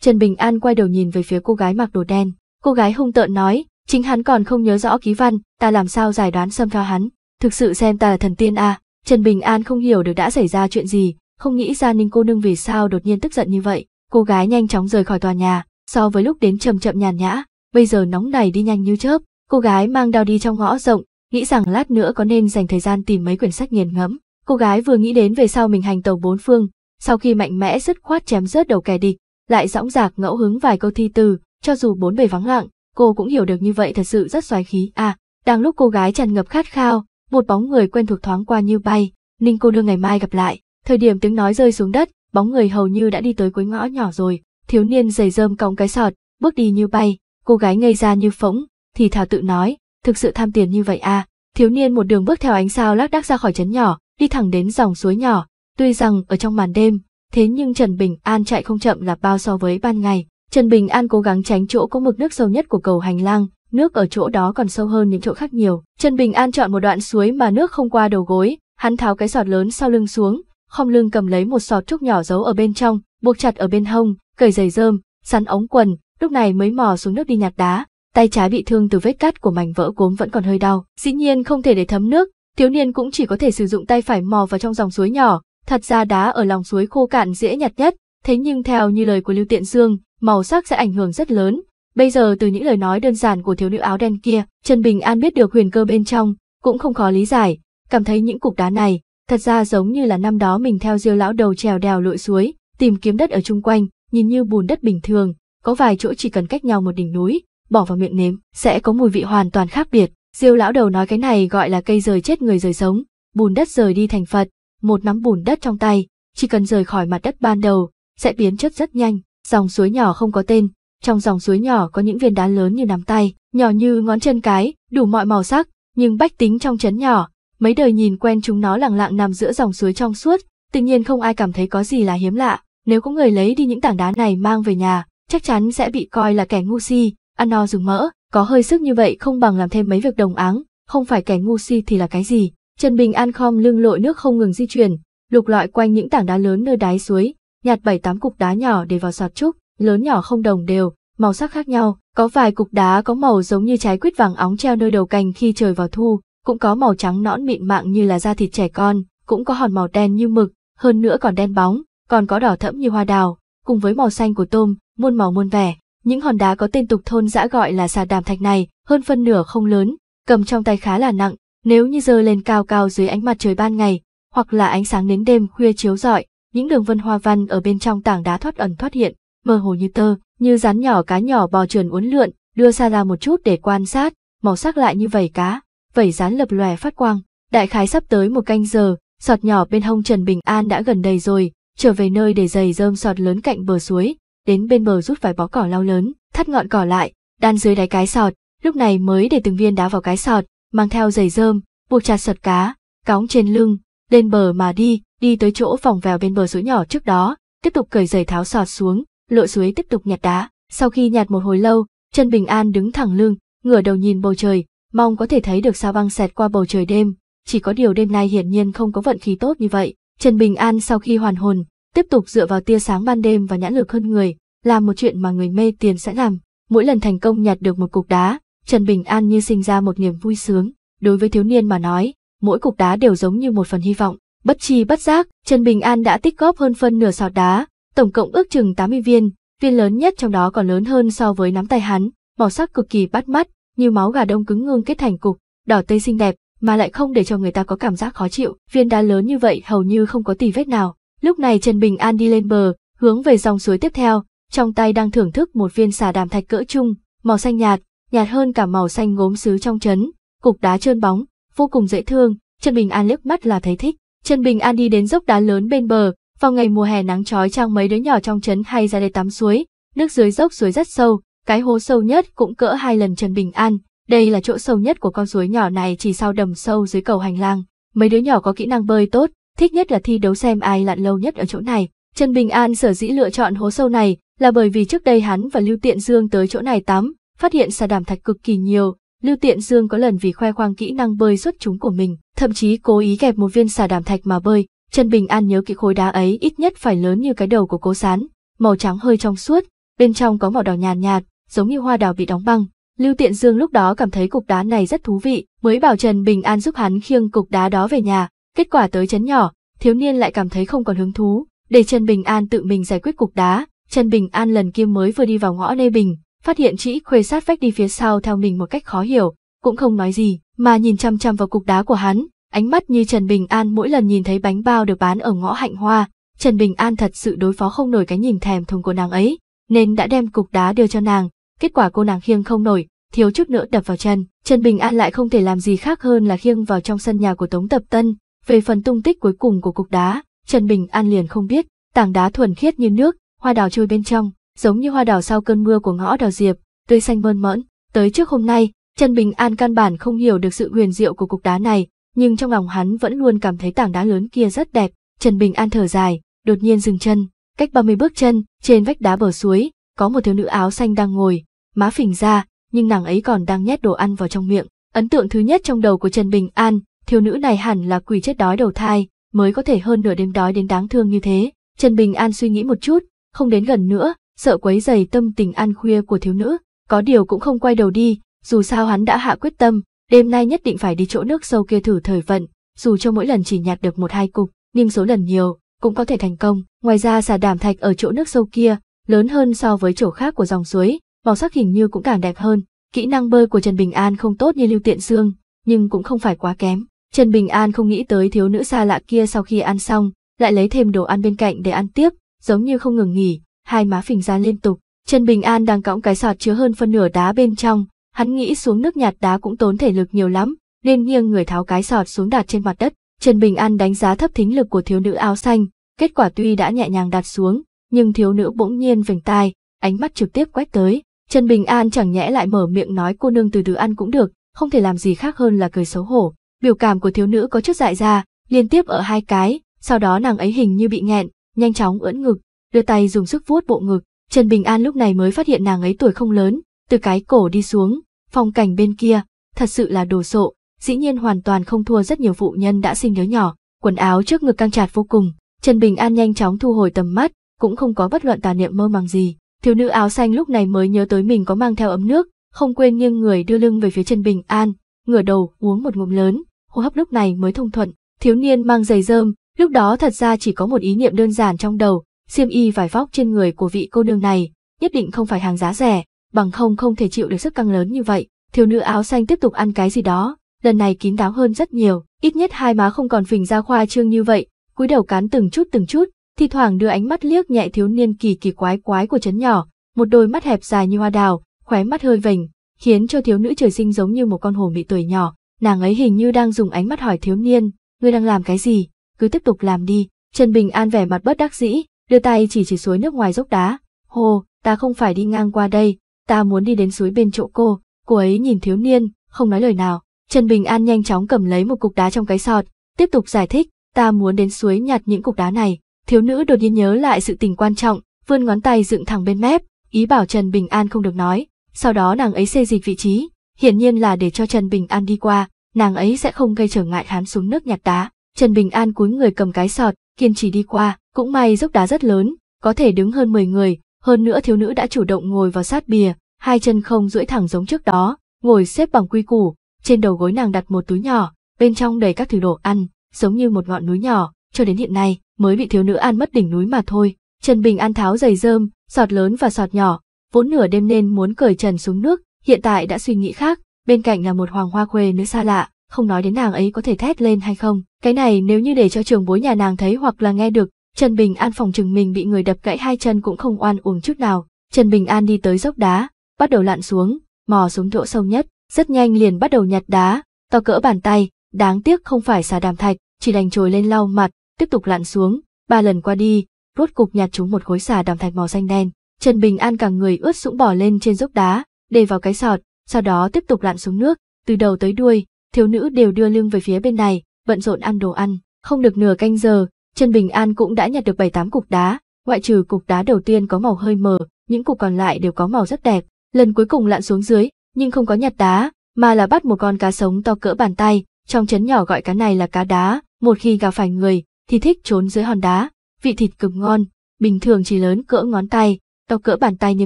Trần Bình An quay đầu nhìn về phía cô gái mặc đồ đen, cô gái hung tợn nói, chính hắn còn không nhớ rõ ký văn, ta làm sao giải đoán xâm theo hắn, thực sự xem ta là thần tiên à, Trần Bình An không hiểu được đã xảy ra chuyện gì, không nghĩ ra Ninh cô nương vì sao đột nhiên tức giận như vậy, cô gái nhanh chóng rời khỏi tòa nhà, so với lúc đến chậm chậm nhàn nhã, bây giờ nóng này đi nhanh như chớp, cô gái mang đao đi trong ngõ rộng, nghĩ rằng lát nữa có nên dành thời gian tìm mấy quyển sách nghiền ngẫm. Cô gái vừa nghĩ đến về sau mình hành tàu bốn phương, sau khi mạnh mẽ dứt khoát chém rớt đầu kẻ địch, lại dõng dạc ngẫu hứng vài câu thi từ, cho dù bốn bề vắng lặng, cô cũng hiểu được như vậy thật sự rất xoáy khí. À, đang lúc cô gái tràn ngập khát khao, một bóng người quen thuộc thoáng qua như bay, Ninh cô nương ngày mai gặp lại. Thời điểm tiếng nói rơi xuống đất, bóng người hầu như đã đi tới cuối ngõ nhỏ rồi, thiếu niên giày rơm cong cái sọt, bước đi như bay, cô gái ngây ra như phỗng, thì thảo tự nói, thực sự tham tiền như vậy à, thiếu niên một đường bước theo ánh sao lác đác ra khỏi trấn nhỏ, đi thẳng đến dòng suối nhỏ, tuy rằng ở trong màn đêm, thế nhưng Trần Bình An chạy không chậm là bao so với ban ngày. Trần Bình An cố gắng tránh chỗ có mực nước sâu nhất của cầu hành lang, nước ở chỗ đó còn sâu hơn những chỗ khác nhiều. Trần Bình An chọn một đoạn suối mà nước không qua đầu gối, hắn tháo cái sọt lớn sau lưng xuống, khom lưng cầm lấy một sọt trúc nhỏ giấu ở bên trong, buộc chặt ở bên hông, cởi giày rơm, sắn ống quần, lúc này mới mò xuống nước đi nhặt đá. Tay trái bị thương từ vết cắt của mảnh vỡ gốm vẫn còn hơi đau. Dĩ nhiên không thể để thấm nước, thiếu niên cũng chỉ có thể sử dụng tay phải mò vào trong dòng suối nhỏ. Thật ra đá ở lòng suối khô cạn dễ nhặt nhất, thế nhưng theo như lời của Lưu Tiện Dương, màu sắc sẽ ảnh hưởng rất lớn. Bây giờ từ những lời nói đơn giản của thiếu nữ áo đen kia, Trần Bình An biết được huyền cơ bên trong, cũng không khó lý giải, cảm thấy những cục đá này, thật ra giống như là năm đó mình theo diêu lão đầu trèo đèo lội suối, tìm kiếm đất ở chung quanh, nhìn như bùn đất bình thường, có vài chỗ chỉ cần cách nhau một đỉnh núi, bỏ vào miệng nếm, sẽ có mùi vị hoàn toàn khác biệt. Diêu lão đầu nói cái này gọi là cây rời chết người rời sống, bùn đất rời đi thành Phật, một nắm bùn đất trong tay, chỉ cần rời khỏi mặt đất ban đầu, sẽ biến chất rất nhanh. Dòng suối nhỏ không có tên, trong dòng suối nhỏ có những viên đá lớn như nắm tay, nhỏ như ngón chân cái, đủ mọi màu sắc, nhưng bách tính trong trấn nhỏ, mấy đời nhìn quen chúng nó lẳng lặng nằm giữa dòng suối trong suốt, tự nhiên không ai cảm thấy có gì là hiếm lạ. Nếu có người lấy đi những tảng đá này mang về nhà, chắc chắn sẽ bị coi là kẻ ngu si, ăn no dùng mỡ, có hơi sức như vậy không bằng làm thêm mấy việc đồng áng, không phải kẻ ngu si thì là cái gì. Trần Bình An khom lưng lội nước không ngừng di chuyển, lục lọi quanh những tảng đá lớn nơi đáy suối, nhặt bảy tám cục đá nhỏ để vào sọt trúc, lớn nhỏ không đồng đều, màu sắc khác nhau, có vài cục đá có màu giống như trái quýt vàng óng treo nơi đầu cành khi trời vào thu, cũng có màu trắng nõn mịn mạng như là da thịt trẻ con, cũng có hòn màu đen như mực, hơn nữa còn đen bóng, còn có đỏ thẫm như hoa đào, cùng với màu xanh của tôm, muôn màu muôn vẻ. Những hòn đá có tên tục thôn dã gọi là xà đàm thạch này, hơn phân nửa không lớn, cầm trong tay khá là nặng, nếu như giơ lên cao cao dưới ánh mặt trời ban ngày, hoặc là ánh sáng đến đêm khuya chiếu rọi, những đường vân hoa văn ở bên trong tảng đá thoát ẩn thoát hiện, mơ hồ như tơ, như rắn nhỏ cá nhỏ bò trườn uốn lượn, đưa xa ra một chút để quan sát, màu sắc lại như vảy cá, vảy rán lập lòe phát quang. Đại khái sắp tới một canh giờ, sọt nhỏ bên hông Trần Bình An đã gần đầy rồi, trở về nơi để giày rơm sọt lớn cạnh bờ suối, đến bên bờ rút vài bó cỏ lau lớn, thắt ngọn cỏ lại, đan dưới đáy cái sọt, lúc này mới để từng viên đá vào cái sọt, mang theo giày rơm, buộc chặt sọt cá, cóng trên lưng, lên bờ mà đi, đi tới chỗ vòng vèo bên bờ suối nhỏ trước đó, tiếp tục cởi giày tháo sọt xuống, lội suối tiếp tục nhặt đá. Sau khi nhặt một hồi lâu, Trần Bình An đứng thẳng lưng, ngửa đầu nhìn bầu trời, mong có thể thấy được sao băng xẹt qua bầu trời đêm. Chỉ có điều đêm nay hiển nhiên không có vận khí tốt như vậy. Trần Bình An sau khi hoàn hồn, tiếp tục dựa vào tia sáng ban đêm và nhãn lực hơn người, làm một chuyện mà người mê tiền sẽ làm. Mỗi lần thành công nhặt được một cục đá, Trần Bình An như sinh ra một niềm vui sướng. Đối với thiếu niên mà nói, mỗi cục đá đều giống như một phần hy vọng. Bất chi bất giác, Trần Bình An đã tích góp hơn phân nửa sọt đá, tổng cộng ước chừng 80 viên, viên lớn nhất trong đó còn lớn hơn so với nắm tay hắn, màu sắc cực kỳ bắt mắt, như máu gà đông cứng ngương kết thành cục, đỏ tươi xinh đẹp, mà lại không để cho người ta có cảm giác khó chịu. Viên đá lớn như vậy hầu như không có tì vết nào. Lúc này Trần Bình An đi lên bờ, hướng về dòng suối tiếp theo, trong tay đang thưởng thức một viên xà đàm thạch cỡ trung, màu xanh nhạt, nhạt hơn cả màu xanh gốm sứ trong trấn, cục đá trơn bóng, vô cùng dễ thương, Trần Bình An liếc mắt là thấy thích. Trần Bình An đi đến dốc đá lớn bên bờ, vào ngày mùa hè nắng chói trang mấy đứa nhỏ trong trấn hay ra đây tắm suối, nước dưới dốc suối rất sâu, cái hố sâu nhất cũng cỡ hai lần Trần Bình An, đây là chỗ sâu nhất của con suối nhỏ này chỉ sau đầm sâu dưới cầu hành lang. Mấy đứa nhỏ có kỹ năng bơi tốt, thích nhất là thi đấu xem ai lặn lâu nhất ở chỗ này. Trần Bình An sở dĩ lựa chọn hố sâu này là bởi vì trước đây hắn và Lưu Tiện Dương tới chỗ này tắm, phát hiện xà đàm thạch cực kỳ nhiều. Lưu Tiện Dương có lần vì khoe khoang kỹ năng bơi xuất chúng của mình, thậm chí cố ý kẹp một viên xà đàm thạch mà bơi. Trần Bình An nhớ kỹ khối đá ấy ít nhất phải lớn như cái đầu của cố sán, màu trắng hơi trong suốt, bên trong có màu đỏ nhàn nhạt, nhạt, giống như hoa đào bị đóng băng. Lưu Tiện Dương lúc đó cảm thấy cục đá này rất thú vị, mới bảo Trần Bình An giúp hắn khiêng cục đá đó về nhà. Kết quả tới chấn nhỏ, thiếu niên lại cảm thấy không còn hứng thú, để Trần Bình An tự mình giải quyết cục đá. Trần Bình An lần kia mới vừa đi vào ngõ Lê Bình, phát hiện chị khuê sát vách đi phía sau theo mình một cách khó hiểu, cũng không nói gì, mà nhìn chăm chăm vào cục đá của hắn, ánh mắt như Trần Bình An mỗi lần nhìn thấy bánh bao được bán ở ngõ Hạnh Hoa, Trần Bình An thật sự đối phó không nổi cái nhìn thèm thuồng của nàng ấy, nên đã đem cục đá đưa cho nàng, kết quả cô nàng khiêng không nổi, thiếu chút nữa đập vào chân. Trần Bình An lại không thể làm gì khác hơn là khiêng vào trong sân nhà của Tống Tập Tân. Về phần tung tích cuối cùng của cục đá, Trần Bình An liền không biết, tảng đá thuần khiết như nước, hoa đào trôi bên trong, giống như hoa đào sau cơn mưa của ngõ đào diệp, tươi xanh mơn mẫn Tới trước hôm nay, Trần Bình An căn bản không hiểu được sự huyền diệu của cục đá này, nhưng trong lòng hắn vẫn luôn cảm thấy tảng đá lớn kia rất đẹp. Trần Bình An thở dài, đột nhiên dừng chân, cách 30 bước chân, trên vách đá bờ suối, có một thiếu nữ áo xanh đang ngồi, má phình ra, nhưng nàng ấy còn đang nhét đồ ăn vào trong miệng. Ấn tượng thứ nhất trong đầu của Trần Bình An, thiếu nữ này hẳn là quỷ chết đói đầu thai, mới có thể hơn nửa đêm đói đến đáng thương như thế. Trần Bình An suy nghĩ một chút, không đến gần nữa, sợ quấy dày tâm tình ăn khuya của thiếu nữ, có điều cũng không quay đầu đi, dù sao hắn đã hạ quyết tâm, đêm nay nhất định phải đi chỗ nước sâu kia thử thời vận, dù cho mỗi lần chỉ nhặt được một hai cục, nhưng số lần nhiều, cũng có thể thành công. Ngoài ra xà đàm thạch ở chỗ nước sâu kia, lớn hơn so với chỗ khác của dòng suối, màu sắc hình như cũng càng đẹp hơn. Kỹ năng bơi của Trần Bình An không tốt như Lưu Tiện Dương, nhưng cũng không phải quá kém. Trần Bình An không nghĩ tới thiếu nữ xa lạ kia sau khi ăn xong, lại lấy thêm đồ ăn bên cạnh để ăn tiếp, giống như không ngừng nghỉ, hai má phình ra liên tục. Trần Bình An đang cõng cái sọt chứa hơn phân nửa đá bên trong, hắn nghĩ xuống nước nhạt đá cũng tốn thể lực nhiều lắm, nên nghiêng người tháo cái sọt xuống đặt trên mặt đất. Trần Bình An đánh giá thấp thính lực của thiếu nữ áo xanh, kết quả tuy đã nhẹ nhàng đặt xuống, nhưng thiếu nữ bỗng nhiên vểnh tai, ánh mắt trực tiếp quét tới. Trần Bình An chẳng nhẽ lại mở miệng nói cô nương từ từ ăn cũng được, không thể làm gì khác hơn là cười xấu hổ. Biểu cảm của thiếu nữ có chút dại ra, liên tiếp ở hai cái, sau đó nàng ấy hình như bị nghẹn, nhanh chóng ưỡn ngực, đưa tay dùng sức vuốt bộ ngực. Trần Bình An lúc này mới phát hiện nàng ấy tuổi không lớn, từ cái cổ đi xuống, phong cảnh bên kia, thật sự là đồ sộ, dĩ nhiên hoàn toàn không thua rất nhiều phụ nhân đã sinh đứa nhỏ, quần áo trước ngực căng chặt vô cùng. Trần Bình An nhanh chóng thu hồi tầm mắt, cũng không có bất luận tà niệm mơ màng gì. Thiếu nữ áo xanh lúc này mới nhớ tới mình có mang theo ấm nước, không quên nghiêng người đưa lưng về phía Trần Bình An, ngửa đầu uống một ngụm lớn, hô hấp lúc này mới thông thuận. Thiếu niên mang giày rơm, lúc đó thật ra chỉ có một ý niệm đơn giản trong đầu, xiêm y vải vóc trên người của vị cô nương này, nhất định không phải hàng giá rẻ, bằng không không thể chịu được sức căng lớn như vậy. Thiếu nữ áo xanh tiếp tục ăn cái gì đó, lần này kín đáo hơn rất nhiều, ít nhất hai má không còn phình ra khoa trương như vậy, cúi đầu cán từng chút từng chút, thi thoảng đưa ánh mắt liếc nhẹ thiếu niên kỳ kỳ quái quái của trấn nhỏ, một đôi mắt hẹp dài như hoa đào, khóe mắt hơi vểnh, khiến cho thiếu nữ trời sinh giống như một con hổ bị tuổi nhỏ, nàng ấy hình như đang dùng ánh mắt hỏi thiếu niên, ngươi đang làm cái gì, cứ tiếp tục làm đi. Trần Bình An vẻ mặt bất đắc dĩ, đưa tay chỉ chỉ suối nước ngoài dốc đá, hồ, ta không phải đi ngang qua đây, ta muốn đi đến suối bên chỗ cô, cô ấy nhìn thiếu niên, không nói lời nào. Trần Bình An nhanh chóng cầm lấy một cục đá trong cái sọt, tiếp tục giải thích, ta muốn đến suối nhặt những cục đá này. Thiếu nữ đột nhiên nhớ lại sự tình quan trọng, vươn ngón tay dựng thẳng bên mép, ý bảo Trần Bình An không được nói. Sau đó nàng ấy xê dịch vị trí, hiển nhiên là để cho Trần Bình An đi qua, nàng ấy sẽ không gây trở ngại hắn xuống nước nhặt đá. Trần Bình An cúi người cầm cái sọt, kiên trì đi qua, cũng may dốc đá rất lớn, có thể đứng hơn 10 người, hơn nữa thiếu nữ đã chủ động ngồi vào sát bìa, hai chân không duỗi thẳng giống trước đó, ngồi xếp bằng quy củ, trên đầu gối nàng đặt một túi nhỏ, bên trong đầy các thứ đồ ăn, giống như một ngọn núi nhỏ, cho đến hiện nay mới bị thiếu nữ ăn mất đỉnh núi mà thôi. Trần Bình An tháo giày rơm, sọt lớn và sọt nhỏ, vốn nửa đêm nên muốn cởi trần xuống nước, hiện tại đã suy nghĩ khác, bên cạnh là một hoàng hoa khuê nữ xa lạ, không nói đến nàng ấy có thể thét lên hay không. Cái này nếu như để cho trường bối nhà nàng thấy hoặc là nghe được, Trần Bình An phòng chừng mình bị người đập gãy hai chân cũng không oan uổng chút nào. Trần Bình An đi tới dốc đá, bắt đầu lặn xuống, mò xuống chỗ sâu nhất, rất nhanh liền bắt đầu nhặt đá, to cỡ bàn tay, đáng tiếc không phải xà đàm thạch, chỉ đành trồi lên lau mặt, tiếp tục lặn xuống, ba lần qua đi, rốt cục nhặt chúng một khối xà đàm thạch màu xanh đen. Trần Bình An cả người ướt sũng bỏ lên trên dốc đá, để vào cái sọt, sau đó tiếp tục lặn xuống nước, từ đầu tới đuôi, thiếu nữ đều đưa lưng về phía bên này, bận rộn ăn đồ ăn, không được nửa canh giờ, Trần Bình An cũng đã nhặt được 7-8 cục đá, ngoại trừ cục đá đầu tiên có màu hơi mờ, những cục còn lại đều có màu rất đẹp. Lần cuối cùng lặn xuống dưới, nhưng không có nhặt đá, mà là bắt một con cá sống to cỡ bàn tay, trong chấn nhỏ gọi cá này là cá đá, một khi gặp phải người, thì thích trốn dưới hòn đá, vị thịt cực ngon, bình thường chỉ lớn cỡ ngón tay, to cỡ bàn tay như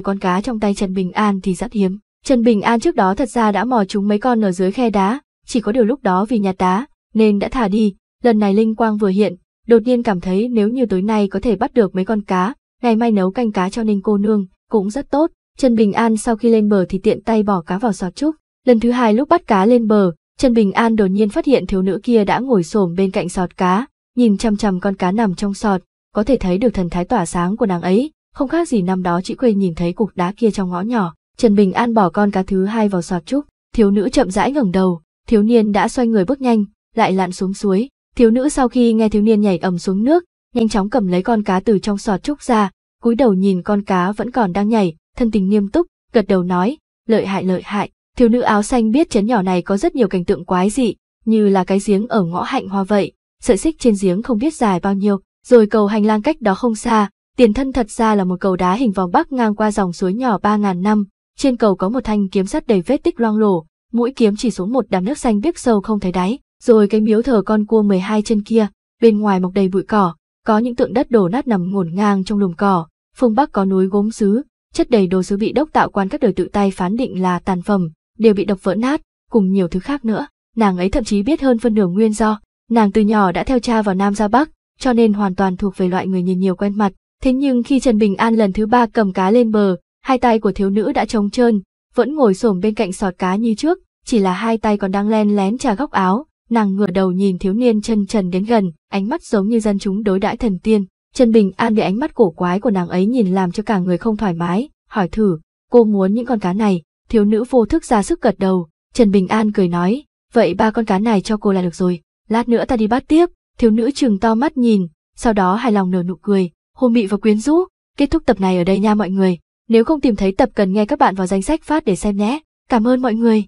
con cá trong tay Trần Bình An thì rất hiếm. Trần Bình An trước đó thật ra đã mò chúng mấy con ở dưới khe đá, chỉ có điều lúc đó vì nhặt đá, nên đã thả đi, lần này linh quang vừa hiện, đột nhiên cảm thấy nếu như tối nay có thể bắt được mấy con cá, ngày mai nấu canh cá cho Ninh cô nương, cũng rất tốt. Trần Bình An sau khi lên bờ thì tiện tay bỏ cá vào sọt trúc. Lần thứ hai lúc bắt cá lên bờ, Trần Bình An đột nhiên phát hiện thiếu nữ kia đã ngồi xổm bên cạnh sọt cá, nhìn chăm chăm con cá nằm trong sọt, có thể thấy được thần thái tỏa sáng của nàng ấy, không khác gì năm đó chị quê nhìn thấy cục đá kia trong ngõ nhỏ. Trần Bình An bỏ con cá thứ hai vào sọt trúc, thiếu nữ chậm rãi ngẩng đầu, thiếu niên đã xoay người bước nhanh, lại lặn xuống suối. Thiếu nữ sau khi nghe thiếu niên nhảy ầm xuống nước, nhanh chóng cầm lấy con cá từ trong sọt trúc ra, cúi đầu nhìn con cá vẫn còn đang nhảy, thân tình nghiêm túc, gật đầu nói, lợi hại lợi hại. Thiếu nữ áo xanh biết chấn nhỏ này có rất nhiều cảnh tượng quái dị, như là cái giếng ở ngõ hạnh hoa vậy, sợi xích trên giếng không biết dài bao nhiêu, rồi cầu hành lang cách đó không xa, tiền thân thật ra là một cầu đá hình vòng bắc ngang qua dòng suối nhỏ ba ngàn năm, trên cầu có một thanh kiếm sắt đầy vết tích loang lổ, mũi kiếm chỉ xuống một đám nước xanh biếc sâu không thấy đáy, rồi cái miếu thờ con cua 12 chân kia, bên ngoài mọc đầy bụi cỏ, có những tượng đất đổ nát nằm ngổn ngang trong lùm cỏ, phương Bắc có núi gốm xứ chất đầy đồ sứ bị đốc tạo quan các đời tự tay phán định là tàn phẩm, đều bị đập vỡ nát, cùng nhiều thứ khác nữa. Nàng ấy thậm chí biết hơn phân nửa nguyên do, nàng từ nhỏ đã theo cha vào Nam ra Bắc, cho nên hoàn toàn thuộc về loại người nhìn nhiều quen mặt. Thế nhưng khi Trần Bình An lần thứ ba cầm cá lên bờ, hai tay của thiếu nữ đã trống trơn, vẫn ngồi xổm bên cạnh sọt cá như trước, chỉ là hai tay còn đang len lén trà góc áo, nàng ngửa đầu nhìn thiếu niên chân trần đến gần, ánh mắt giống như dân chúng đối đãi thần tiên. Trần Bình An bị ánh mắt cổ quái của nàng ấy nhìn làm cho cả người không thoải mái, hỏi thử, cô muốn những con cá này, thiếu nữ vô thức ra sức gật đầu, Trần Bình An cười nói, vậy ba con cá này cho cô là được rồi, lát nữa ta đi bắt tiếp, thiếu nữ trừng to mắt nhìn, sau đó hài lòng nở nụ cười, hôn mị và quyến rũ, kết thúc tập này ở đây nha mọi người, nếu không tìm thấy tập cần nghe các bạn vào danh sách phát để xem nhé, cảm ơn mọi người.